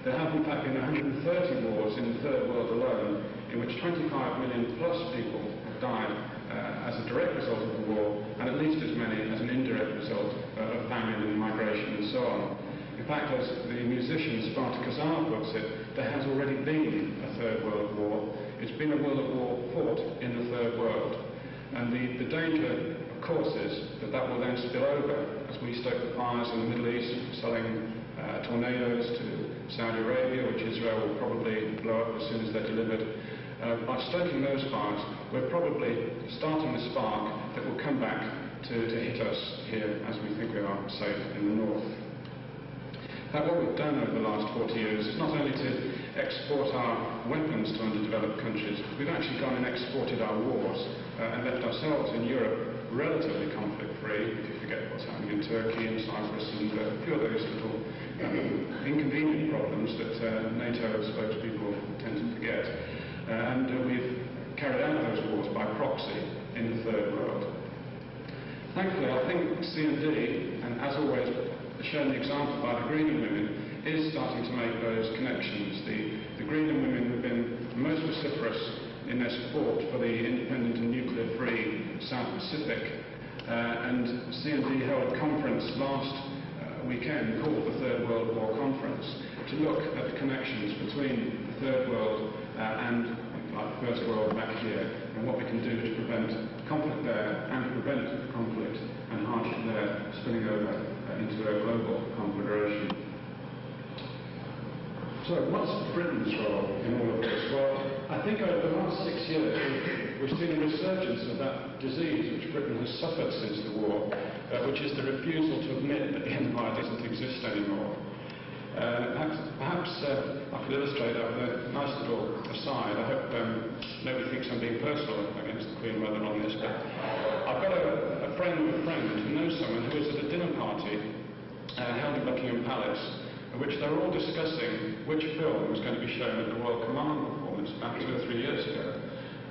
There have in fact been 130 wars in the third world alone in which 25 million plus people died uh, as a direct result of the war and at least as many as an indirect result uh, of famine and migration and so on. In fact, as the musician Spartacus R puts it, there has already been a Third World War. It's been a world war fought in the Third World. And the, the danger, of course, is that that will then spill over as we stoke the fires in the Middle East, selling uh, tornadoes to Saudi Arabia, which Israel will probably blow up as soon as they're delivered. Uh, by stoking those fires, we're probably starting the spark that will come back to, to hit us here as we think we are safe in the north. Now, what we've done over the last 40 years is not only to export our weapons to underdeveloped countries, we've actually gone and exported our wars uh, and left ourselves in Europe relatively conflict-free, if you forget what's happening in Turkey and Cyprus and uh, a few of those little um, inconvenient problems that uh, NATO spokespeople tend to forget. Uh, and uh, we've carried out those wars by proxy in the third world. Thankfully, I think CND, and as always, shown the example by the Greenham women, is starting to make those connections. The, the Greenham women have been most vociferous in their support for the independent and nuclear-free South Pacific, uh, and CND held a conference last uh, weekend called the Third World War Conference to look at the connections between the Third World and like the First World back here, and what we can do to prevent conflict there and prevent conflict and hardship there spilling over into a global confederation. So what's Britain's role in all of this? Well, I think over the last six years we've, we've seen a resurgence of that disease which Britain has suffered since the war, uh, which is the refusal to admit that the empire doesn't exist anymore. Uh, perhaps, perhaps uh, I could illustrate a nice little aside. I hope um, nobody thinks I'm being personal against the Queen Mother on this, but I've got a, a friend of a friend who knows someone who was at a dinner party uh, held at Buckingham Palace, in which they were all discussing which film was going to be shown at the Royal Command performance about two or three years ago.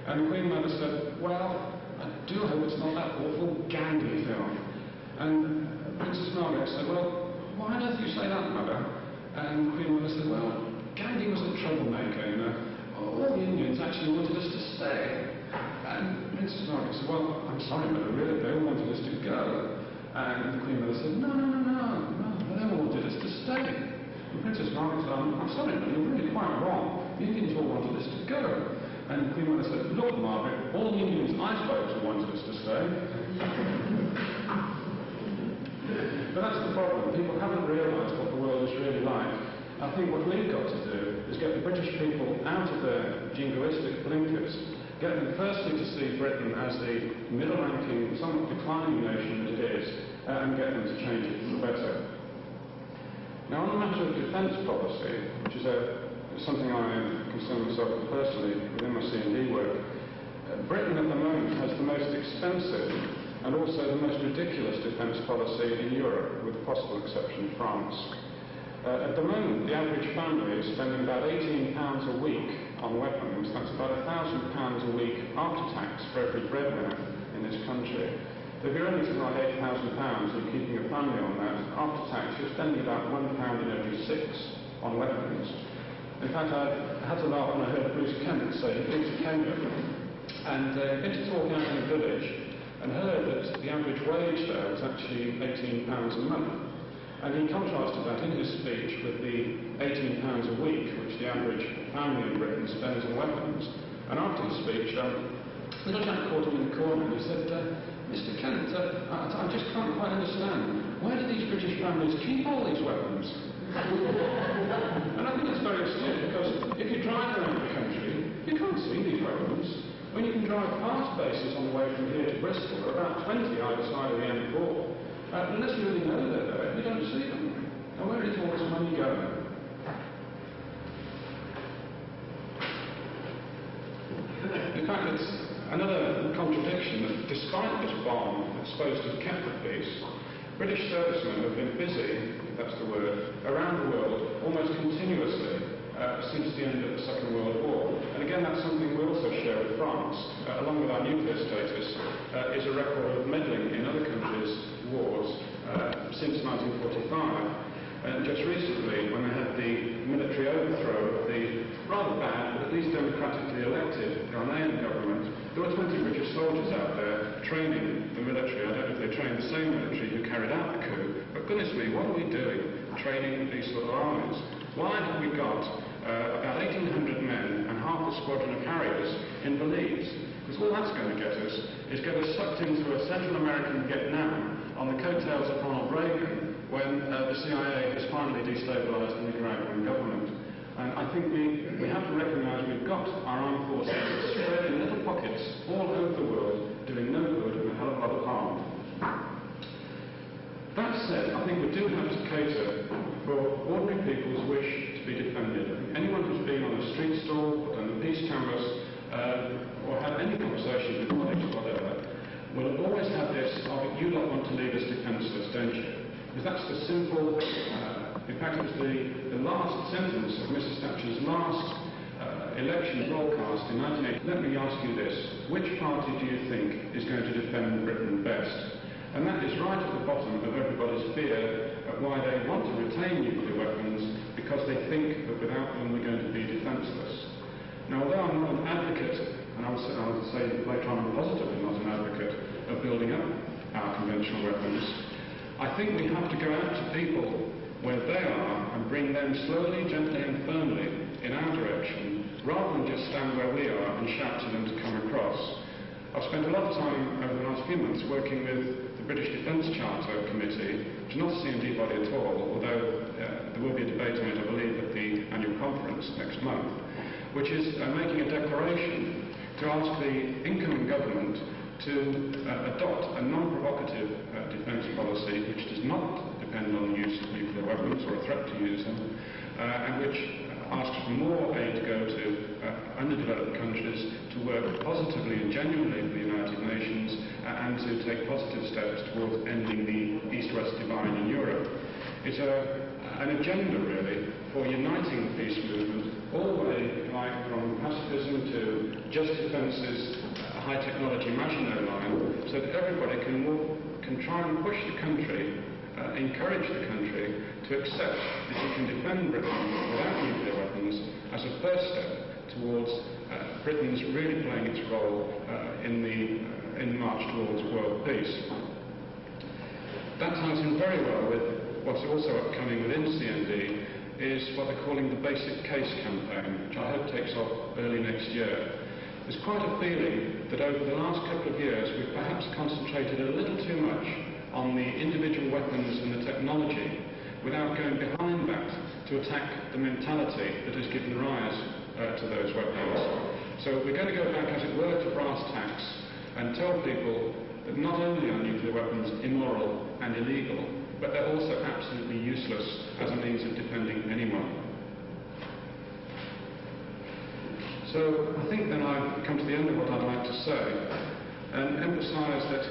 And the Queen Mother said, well, I do hope it's not that awful Gandhi film. And Princess Margaret said, well, why on earth do you say that, Mother? And Queen Mother said, well, Gandhi was a troublemaker, you know. All the Indians actually wanted us to stay. And Princess Margaret said, well, I'm sorry, Mother, really, they all wanted us to go. And the Queen Mother said, no, no, no, no, no, they all wanted us to stay. And Princess Margaret said, I'm, sorry, but you're really quite wrong. The Indians all wanted us to go. And Queen Mother said, look, Margaret, all the Indians I spoke to wanted us to stay. But that's the problem. People haven't realised what the world is really like. I think what we've got to do is get the British people out of their jingoistic blinkers, get them firstly to see Britain as the middle-ranking, somewhat declining nation that it is, uh, and get them to change it for the better. Now, on the matter of defence policy, which is a, something I concern myself with personally within my CND work, uh, Britain at the moment has the most expensive and also the most ridiculous defence policy in Europe, with the possible exception France. Uh, at the moment, the average family is spending about £18 a week on weapons. That's about £1,000 a week after tax for every breadwinner in this country. So if you're earning something like £8,000 and keeping a family on that, after tax you're spending about £1 in every six on weapons. In fact, I had to laugh when I heard Bruce Kent say he'd been to Kenya and uh, been to talk out in a village and heard that the average wage there was actually £18 a month. And he contrasted that in his speech with the £18 a week which the average family in Britain spends on weapons. And after the speech, um, little chap caught him in the corner and he said, uh, Mr. Kent, uh, I, I just can't quite understand. Why do these British families keep all these weapons? and I think it's very astute because if you drive around the country, you can't see these weapons. When you can drive past bases on the way from here to Bristol, there are about 20 either side of the M4. Uh, unless you really know they're there, you don't see them. And where is all this money going? In fact, it's another contradiction that despite this bomb supposed to the peace, British servicemen have been busy, that's the word, around the world almost continuously uh, since the end of the Second World War. And again, that's something we also share with France, uh, along with our nuclear status, uh, is a record of meddling in other countries' wars uh, since 1945. And just recently, when we had the military overthrow of the rather bad, but at least democratically elected Ghanaian government, there were 20 British soldiers out there training the military. I don't know if they trained the same military who carried out the coup, but goodness me, what are we doing training these sort of armies? Why have we got uh, about 1,800 men and half a squadron of Harriers in Belize? Because all that's going to get us is get us sucked into a Central American Vietnam on the coattails of Ronald Reagan when uh, the CIA has finally destabilized the Nicaraguan government. And I think we, we have to recognize we've got our armed forces spread in little pockets all over the world, doing no good and a hell of a lot of harm. That said, I think we do have to cater for ordinary people's wish to be defended. Anyone who's been on a street stall, done the peace canvas, uh, or had any conversation with colleagues or whatever, will always have this, oh, you lot want to leave us defenceless, don't you? Because that's the simple, uh, in fact, it was the, the last sentence of Mrs. Thatcher's last uh, election broadcast in 1980. Let me ask you this, which party do you think is going to defend Britain best? And that is right at the bottom of everybody's fear of why they want to retain nuclear weapons, because they think that without them we're going to be defenceless. Now, although I'm not an advocate and I would, say, I would say later on I'm positively not an advocate of building up our conventional weapons. I think we have to go out to people where they are and bring them slowly, gently and firmly in our direction, rather than just stand where we are and shout to them to come across. I've spent a lot of time over the last few months working with British Defence Charter Committee, which is not a CND body at all, although uh, there will be a debate on it, I believe, at the annual conference next month, which is uh, making a declaration to ask the incoming government to uh, adopt a non-provocative uh, defence policy which does not depend on the use of nuclear weapons or a threat to use them, uh, and which for more aid to go to uh, underdeveloped countries to work positively and genuinely with the United Nations uh, and to take positive steps towards ending the East-West divide in Europe. It's a, an agenda, really, for uniting the peace movement all the way, like, from pacifism to just defences, high technology Maginot line, so that everybody can, move, can try and push the country, uh, encourage the country to accept that you can defend Britain without nuclear weapons as a first step towards uh, Britain's really playing its role uh, in the uh, in march towards world peace. That ties in very well with what's also upcoming within CND, is what they're calling the Basic Case campaign, which I hope takes off early next year. There's quite a feeling that over the last couple of years we've perhaps concentrated a little too much on the individual weapons and the technology without going behind that to attack the mentality that has given rise uh, to those weapons. So we're going to go back, as it were, to brass tacks and tell people that not only are nuclear weapons immoral and illegal, but they're also absolutely useless as a means of defending anyone. So I think then I've come to the end of what I'd like to say and emphasise that,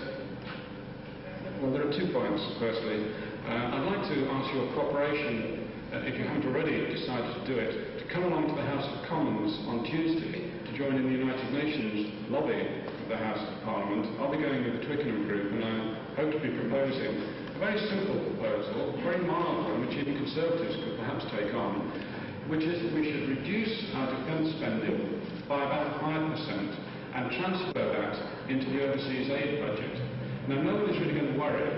well, there are two points, firstly. Uh, I'd like to ask your cooperation, uh, if you haven't already decided to do it, to come along to the House of Commons on Tuesday to join in the United Nations lobby of the House of Parliament. I'll be going with the Twickenham group and I hope to be proposing a very simple proposal, a very mild one, which even Conservatives could perhaps take on, which is that we should reduce our defence spending by about 5% and transfer that into the overseas aid budget. Now, no one is really going to worry,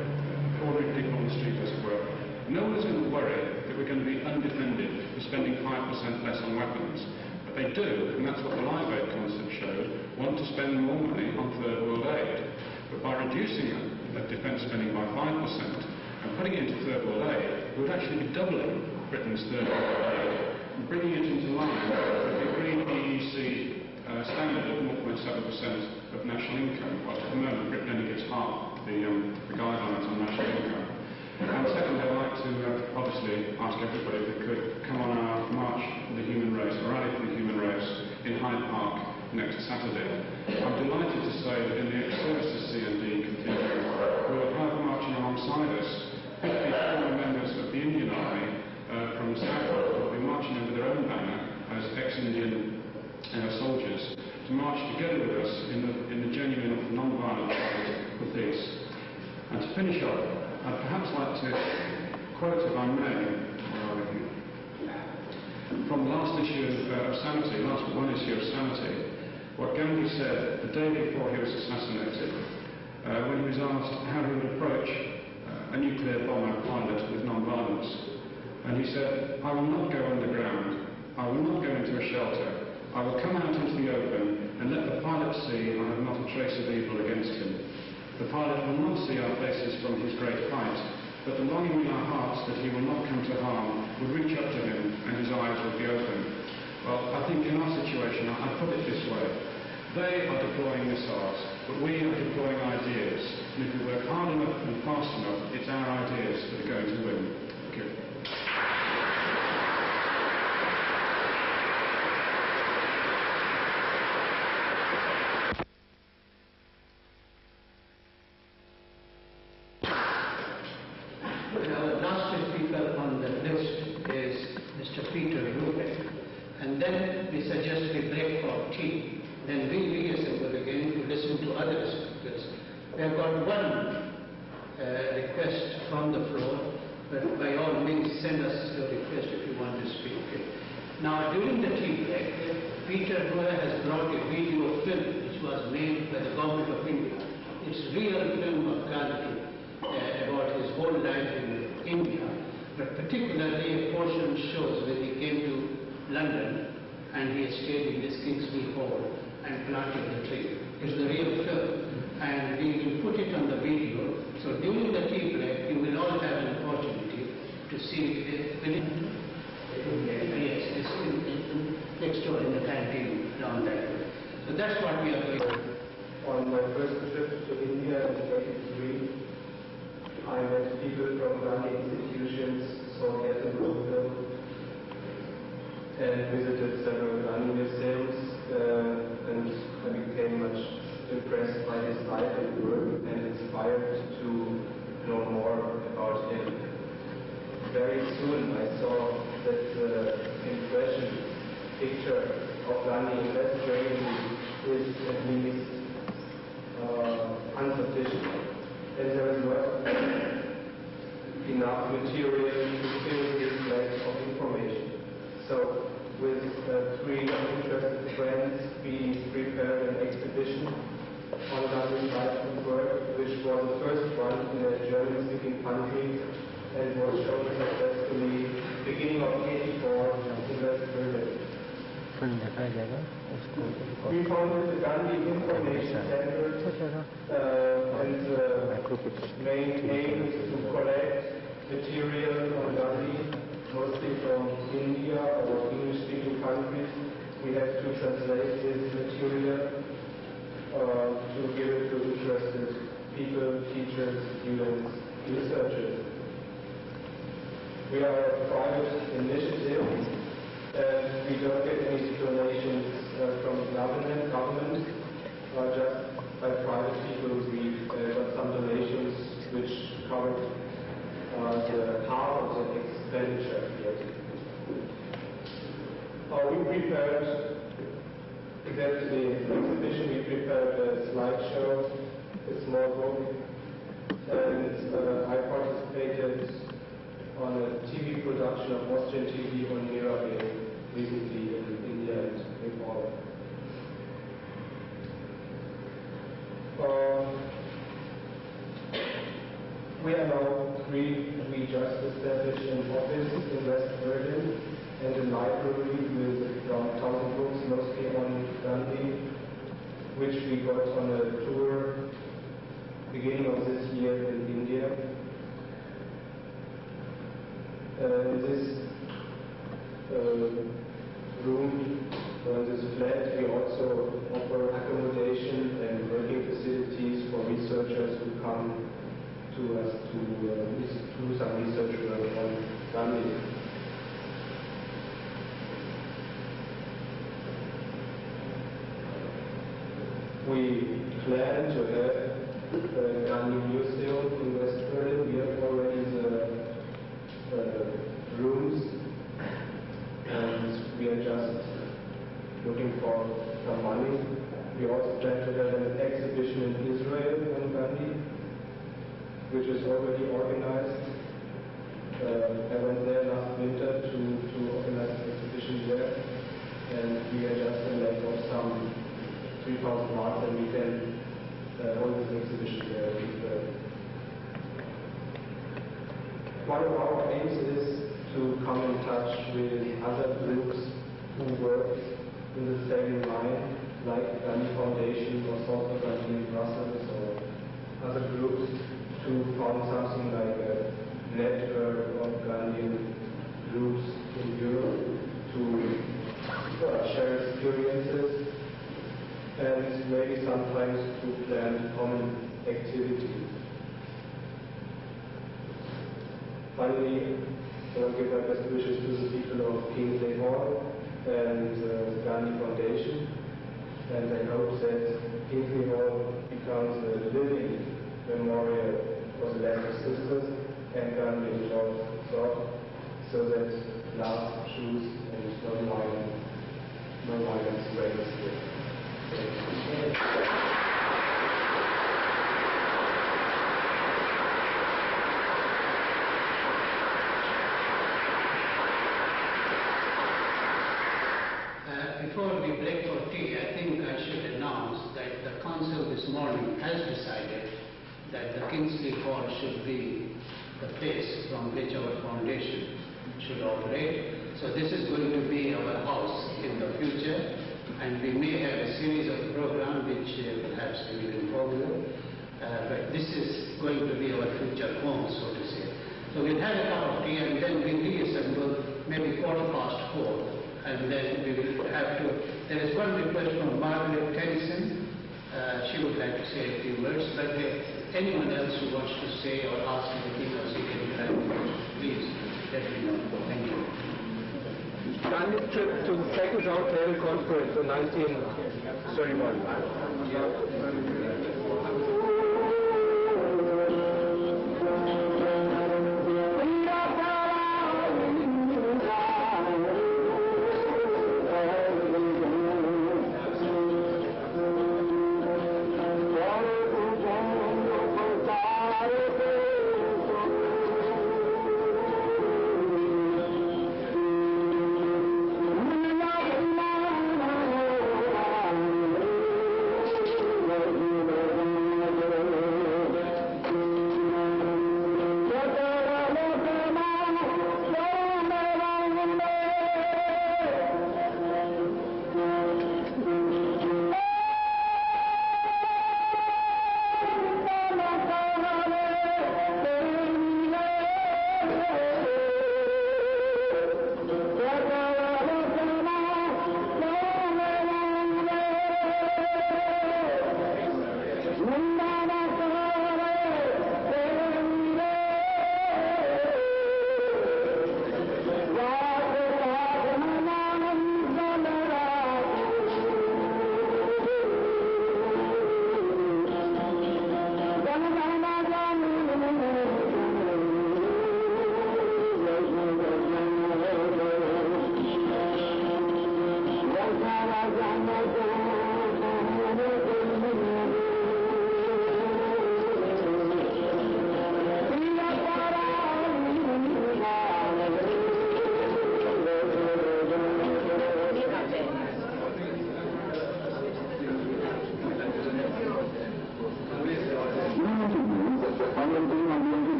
ordinary people on the street as it were, no one is going to worry that we're going to be undefended for spending 5% less on weapons. But they do, and that's what the Live Aid concept showed, want to spend more money on third world aid. But by reducing defence spending by 5% and putting it into third world aid, we would actually be doubling Britain's third world aid and bringing it into line with the agreed EEC uh, standard of 0.7% of national income. Well, at the moment, Britain only gives half the, um, the guidelines on national income. And second, I'd like to uh, obviously ask everybody if they could come on our March for the Human Race, Rally for the Human Race in Hyde Park next Saturday. I'm delighted to say that in the ex-services CND contingent, will have marching alongside us 50 members of the Indian Army uh, from Southwark will be marching under their own banner as ex-Indian uh, soldiers to march together with us in the, in the genuine non-violent fight for peace. And to finish off, I'd perhaps like to quote, if I may, from the last issue of Sanity, last one issue of Sanity, what Gandhi said the day before he was assassinated, uh, when he was asked how he would approach uh, a nuclear bomber pilot with non-violence. And he said, I will not go underground. I will not go into a shelter. I will come out into the open and let the pilot see I have not a trace of evil against him. The pilot will not see our faces from his great height, but the longing in our hearts that he will not come to harm will reach up to him and his eyes will be open. Well, I think in our situation, I put it this way. They are deploying missiles, but we are deploying ideas. And if we work hard enough and fast enough, it's our ideas that are going to win. Thank you.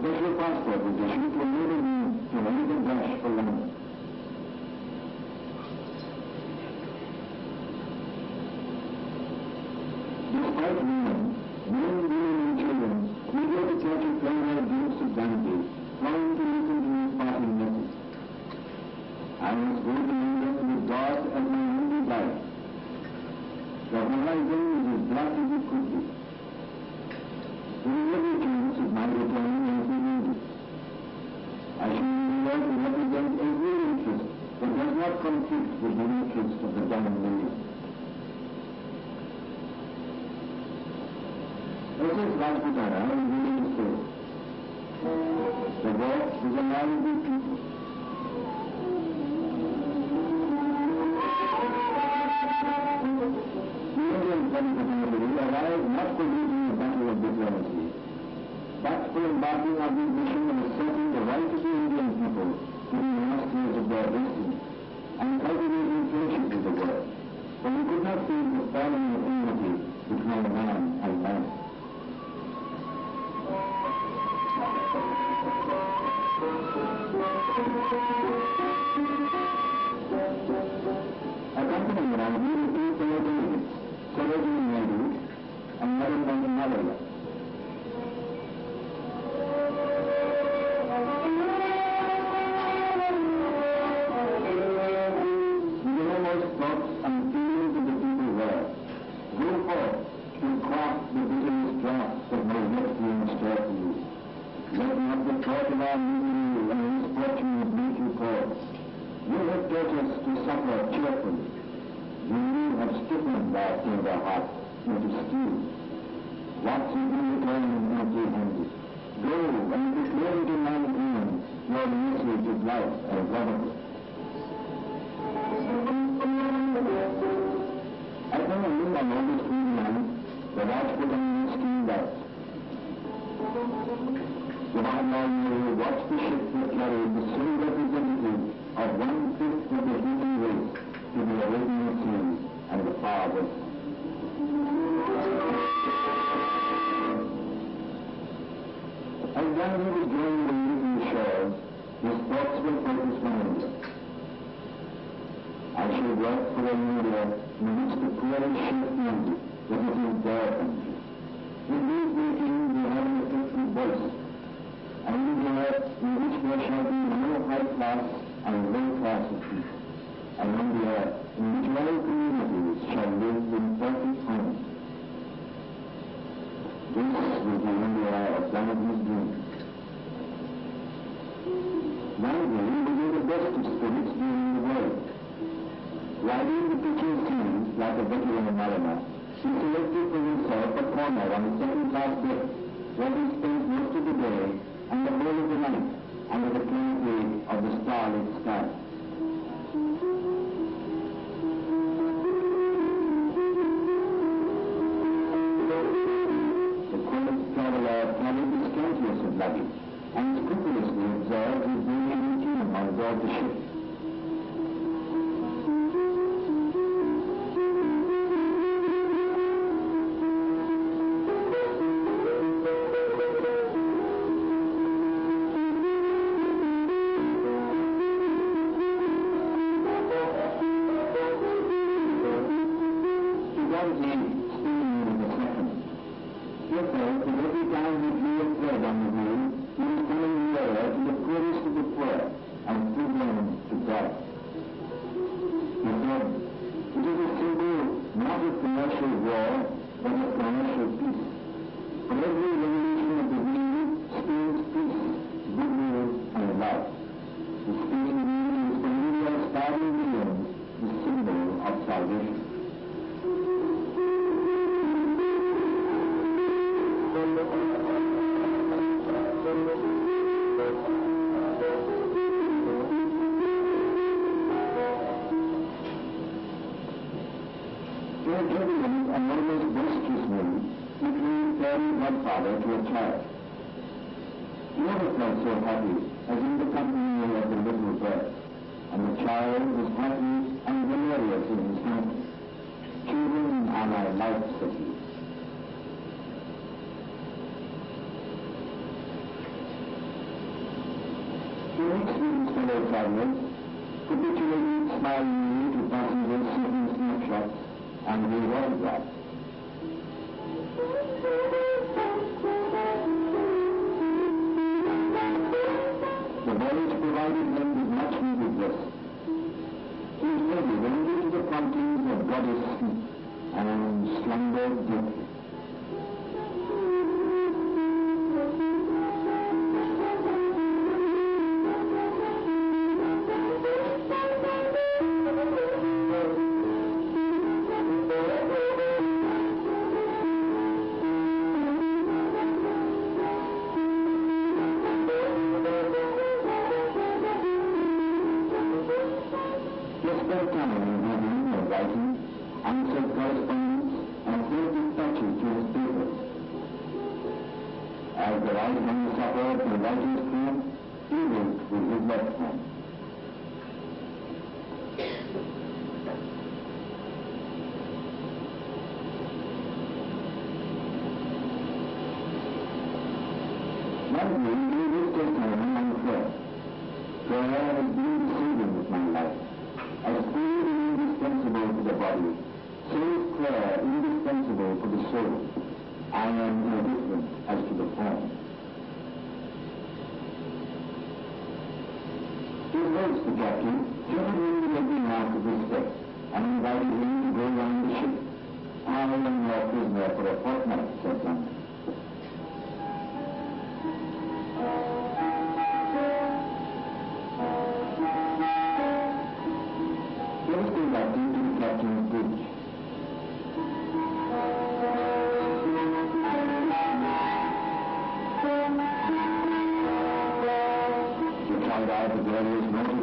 Depois eu passo, eu deixo o primeiro e eu ainda baixo falando. luggage, and scrupulously observed the ability of the ship говорил,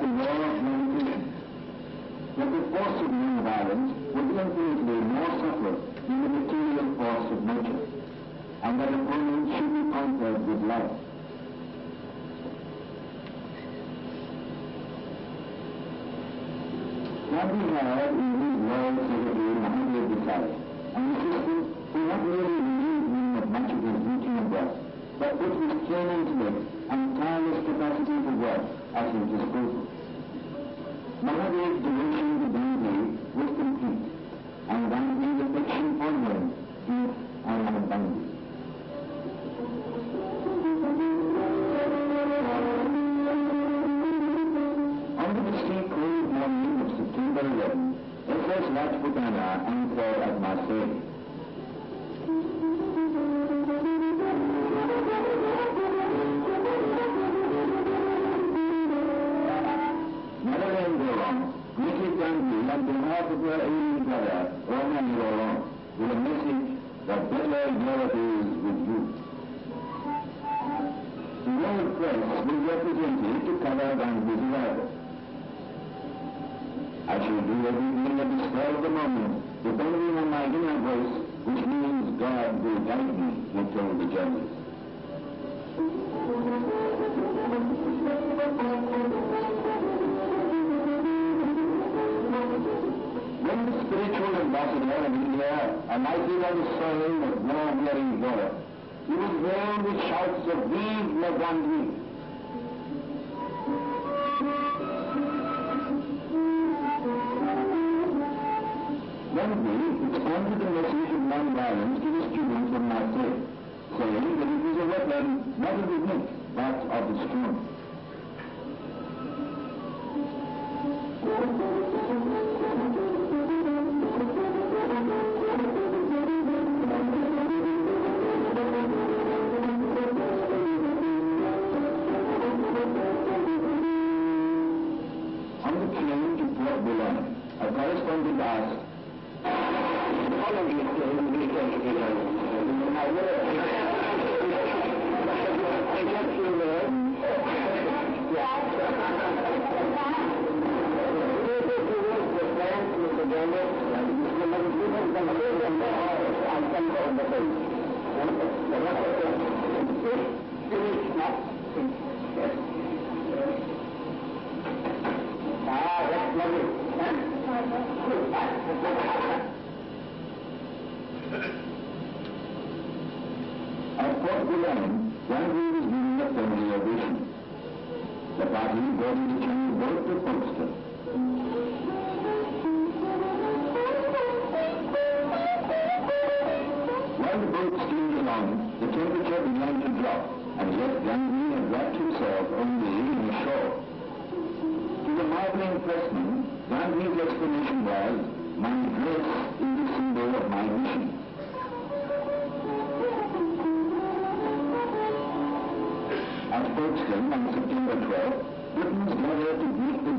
the world of mankind. that the force of non-violence would infinitely more subtle than the material force of nature, and that opponent should be conquered with love. What we have in these words is a day an assistant who not merely relieved me of much of his beauty and but with his keen intellect and tireless capacity to work at his disposal.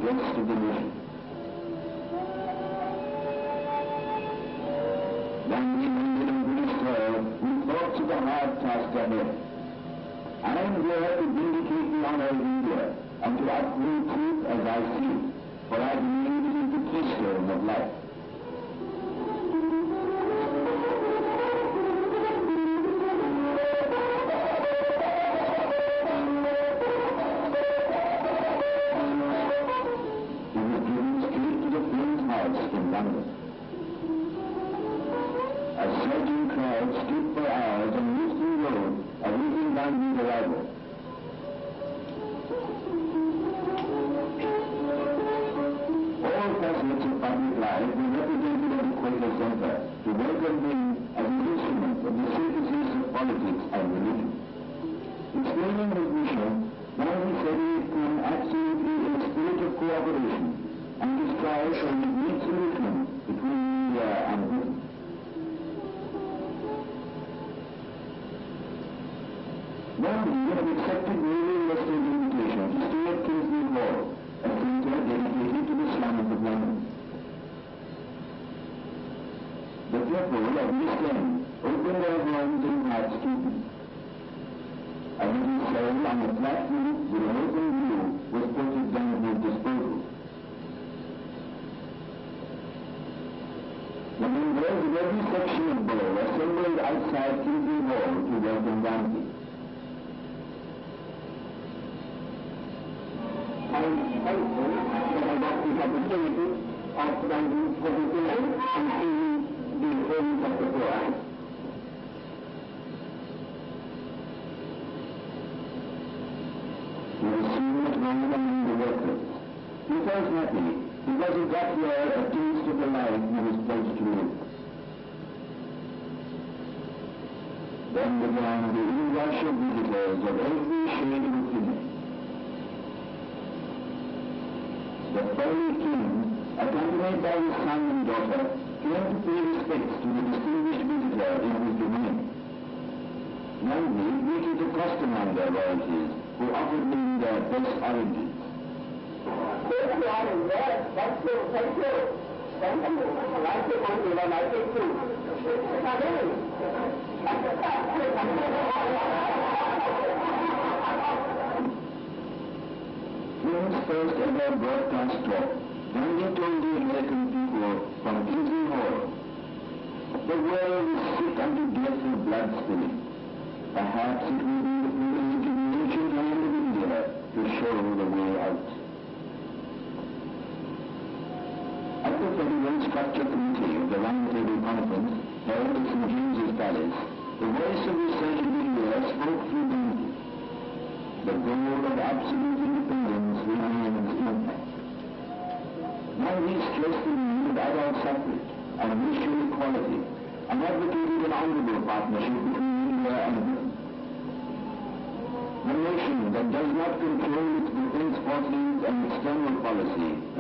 close the we meet in Buddhist we go the hard task ahead. I am here to vindicate the honor of India and to uproot truth as I see it, for I believe it is the keystone of life.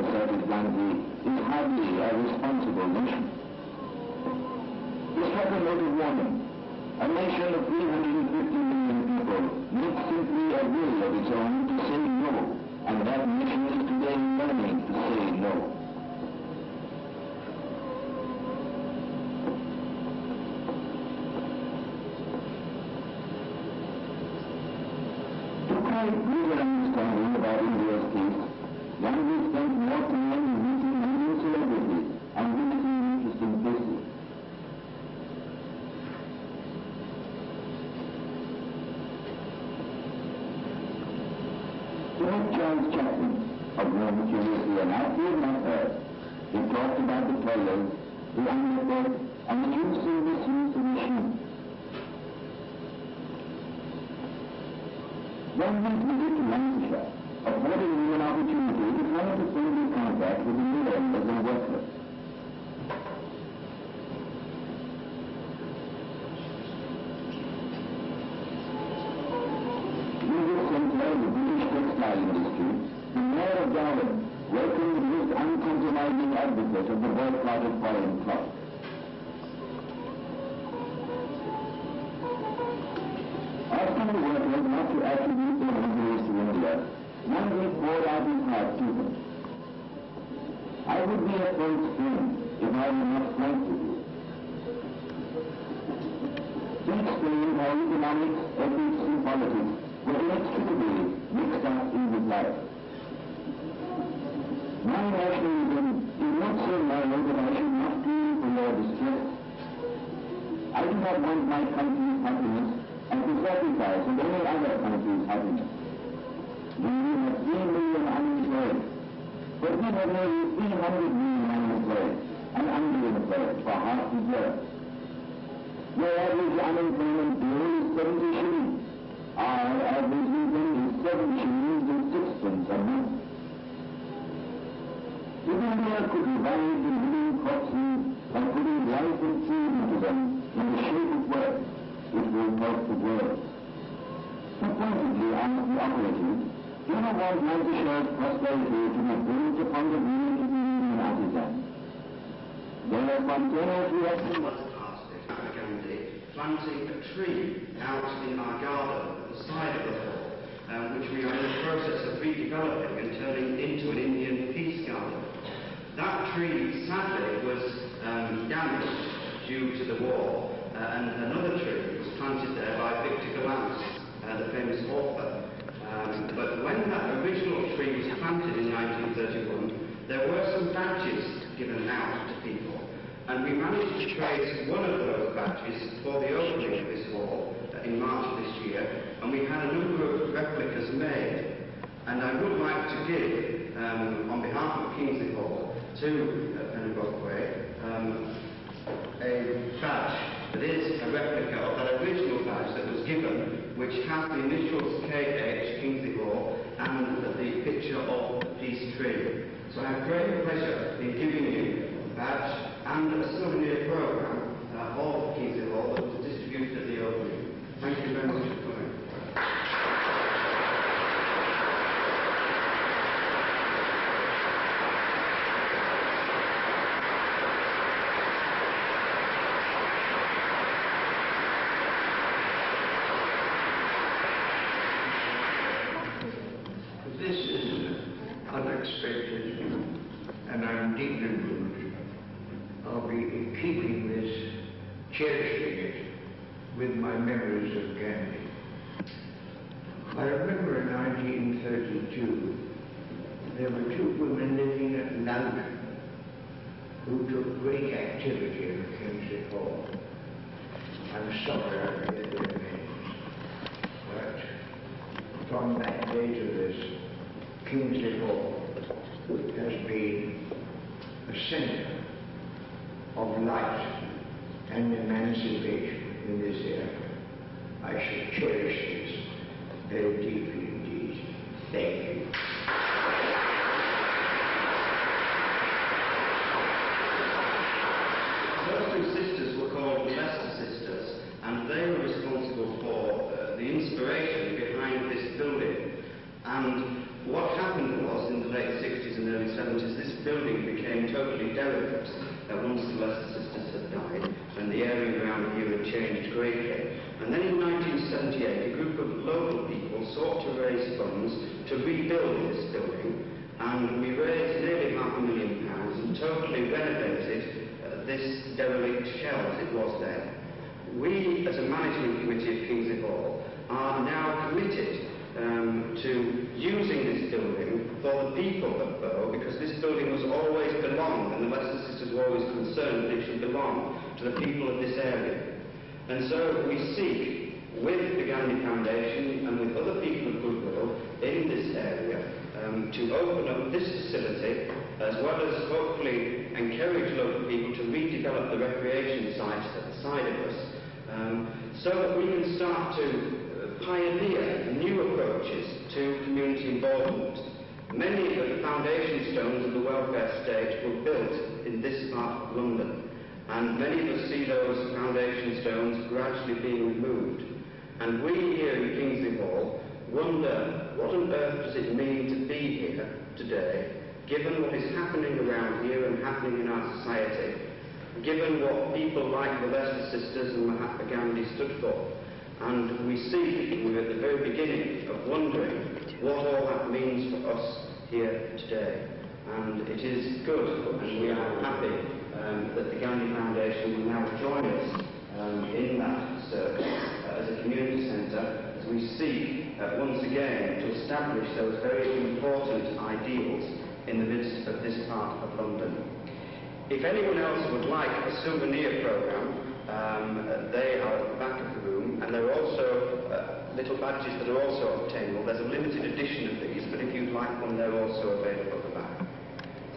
the Third Islamic League is hardly a uh, responsible nation. This has a warning. A nation of 350 million people needs simply a will of its own to say no, and that nation is today learning to say no.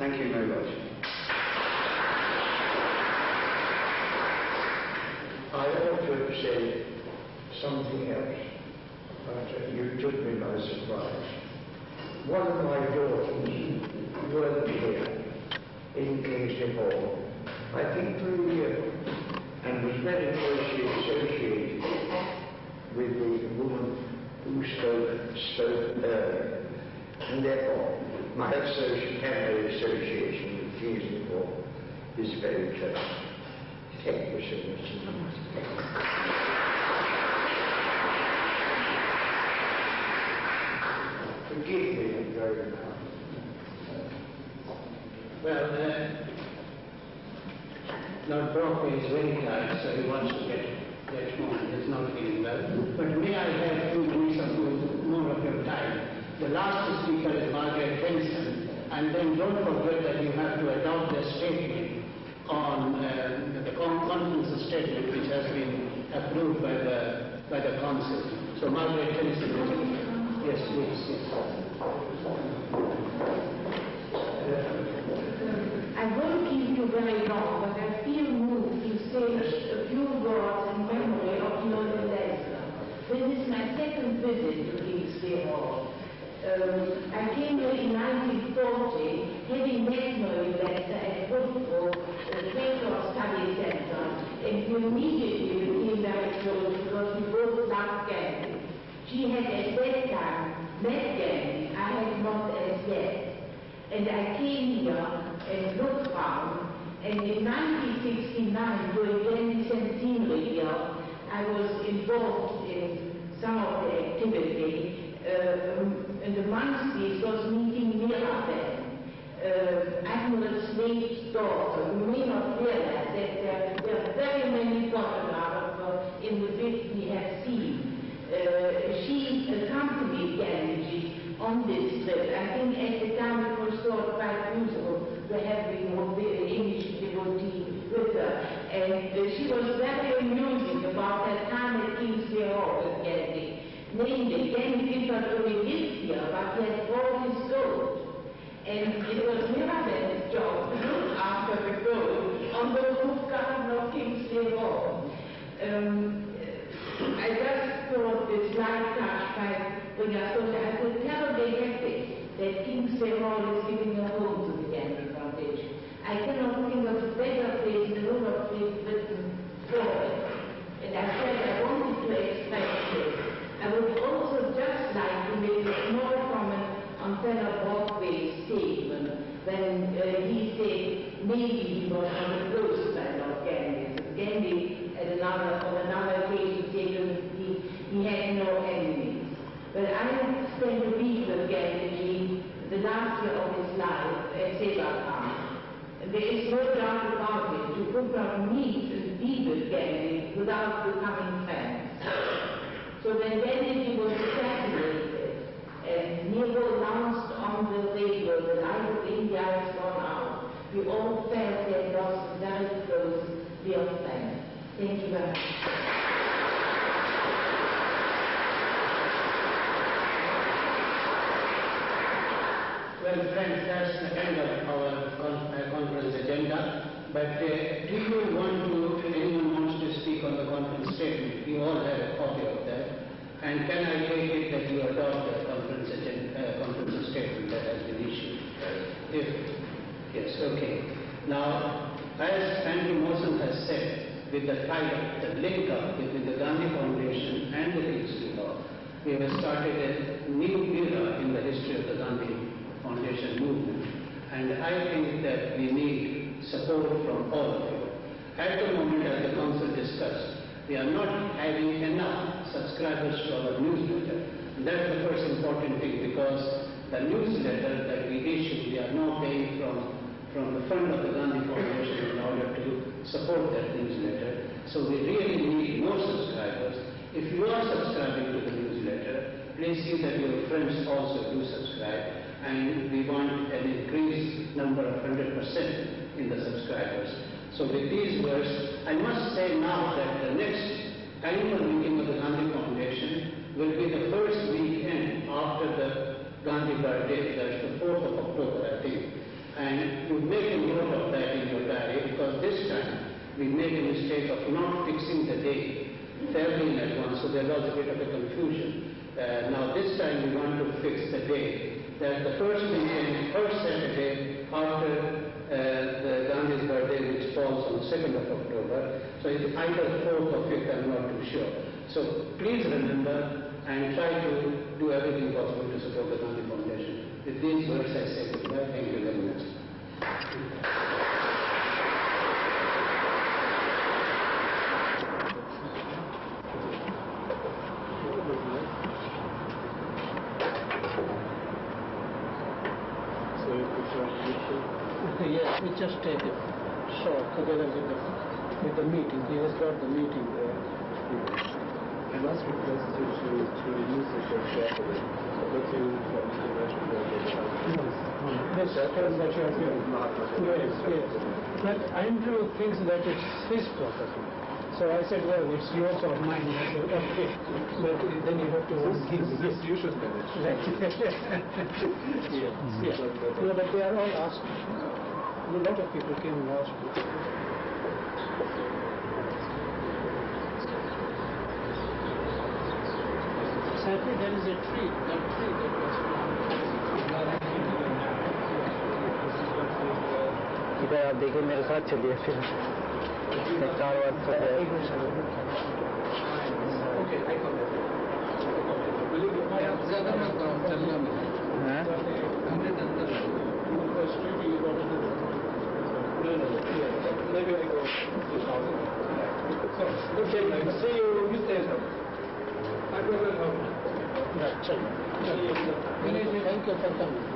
Thank you very much. I ought to have said something else, but you took me by surprise. One of my daughters worked here in Kingsley Hall, I think for a year, and was very closely associated with the woman who spoke, spoke earlier. And therefore, my associ- family association Kingsley Hall is very close. Thank you so much. Forgive me very much. Well, uh, Lord Brockway is very tired, so he wants to get, get home. He's not feeling well. But may I have two minutes of more of your time? The last speaker is Margaret Henson, and then don't forget that you have to adopt the statement on uh, the con- conference statement which has been approved by the by the council. So Margaret Henson, yes, please. Yes. I won't keep you very long, but I feel moved to say a few words in memory of Lola Leslie. This is my second visit to Kingsley Hall. Um, I came here in 1940, having met Lester at Woodford, the Plato Study Center, and we immediately became very close because we both loved Gandhi. She had at that time met Gandhi, I had not as yet. And I came here and looked around, and in 1969, during Gandhi centenary year, I was involved in some of the activity. Uh, and the monthly was meeting Mirabehn, uh, Slade's daughter. You may not realize that there, there are very many photographs in the bit we have seen. Uh, she accompanied Gandhi on this trip. I think at the time it was thought quite useful to have the English devotee with her. And uh, she was very amusing about that time at Kingsley Hall with Gandhi. Namely, Gandhi did not only live here, but he had brought his. And it was Mirabehn's job to look after the gold on the roof garden of Kingsley Hall. Um, I just thought this light touch by when I thought I was terribly happy that Kingsley Hall is giving a home to the Gandhi Foundation. I cannot think of a better place in all of Great Britain for it. And I said I wanted to express this. I would also just like to make a small comment on Fenner Brockway's statement when uh, he said maybe he was on the close side of Gandhi. Gandhi, at another, on another occasion, said he, he had no enemies. But I spent a week with Gandhi the last year of his life at Sebakan. There is no doubt about it. You could not meet and be with Gandhi without becoming friends. So when Gandhi was assassinated, and Nehru announced on the radio the light of India has we all they had lost very close dear friend. Thank you very much. Well, friends, that's the end of our uh, conference agenda. But uh, do you want to, anyone wants to speak on the conference statement, you all have a copy of that. And can I take it that you adopt the conference agenda, uh, conference statement that has been issued? If, yes, okay. Now, as Andrew Mawson has said, with the tie-up, the link up between the Gandhi Foundation and the Kingsley Hall, we have started a new era in the history of the Gandhi Foundation movement. And I think that we need support from all of you. At the moment, as the council discussed, we are not having enough subscribers to our newsletter. That's the first important thing because the newsletter that we issue, we are now paying from, from the fund of the Gandhi Foundation in order to support that newsletter. So we really need more subscribers. If you are subscribing to the newsletter, please see that your friends also do subscribe. And we want an increased number of 100% in the subscribers. So with these words, I must say now that the next annual meeting of the Gandhi Foundation will be the first weekend after the Gandhi birthday, that's the 4th of October, I think. And you make a note of that in your diary because this time we made a mistake of not fixing the date fairly in advance, so there was a bit of a confusion. Uh, now this time we want to fix the date, that the first weekend, first Saturday after uh, the Gandhi's birthday, which falls on the 2nd of October, so it's either 4th or 5th, I'm not too sure. So please remember and try to do everything possible to support the Gandhi. With these words I say goodbye. Thank you very much. Yes, we just take it short together with the, with the meeting. He has got the meeting there. I must request you to, to use the share for it. But you from the national Yes, that is what you are doing. Yes, yes. But Andrew thinks that it's his property. So I said, well, it's yours or mine. I said, okay. But then you have to give This you should manage. Right. Yeah. yes. No, but they are all asked. A lot of people came and asked. Exactly, there is a tree. That tree that was इधर आप देखिए मेरे साथ चलिए फिर चार बार कर Okay, see you. You stay. I don't know how to home. Right, check. Thank you for coming.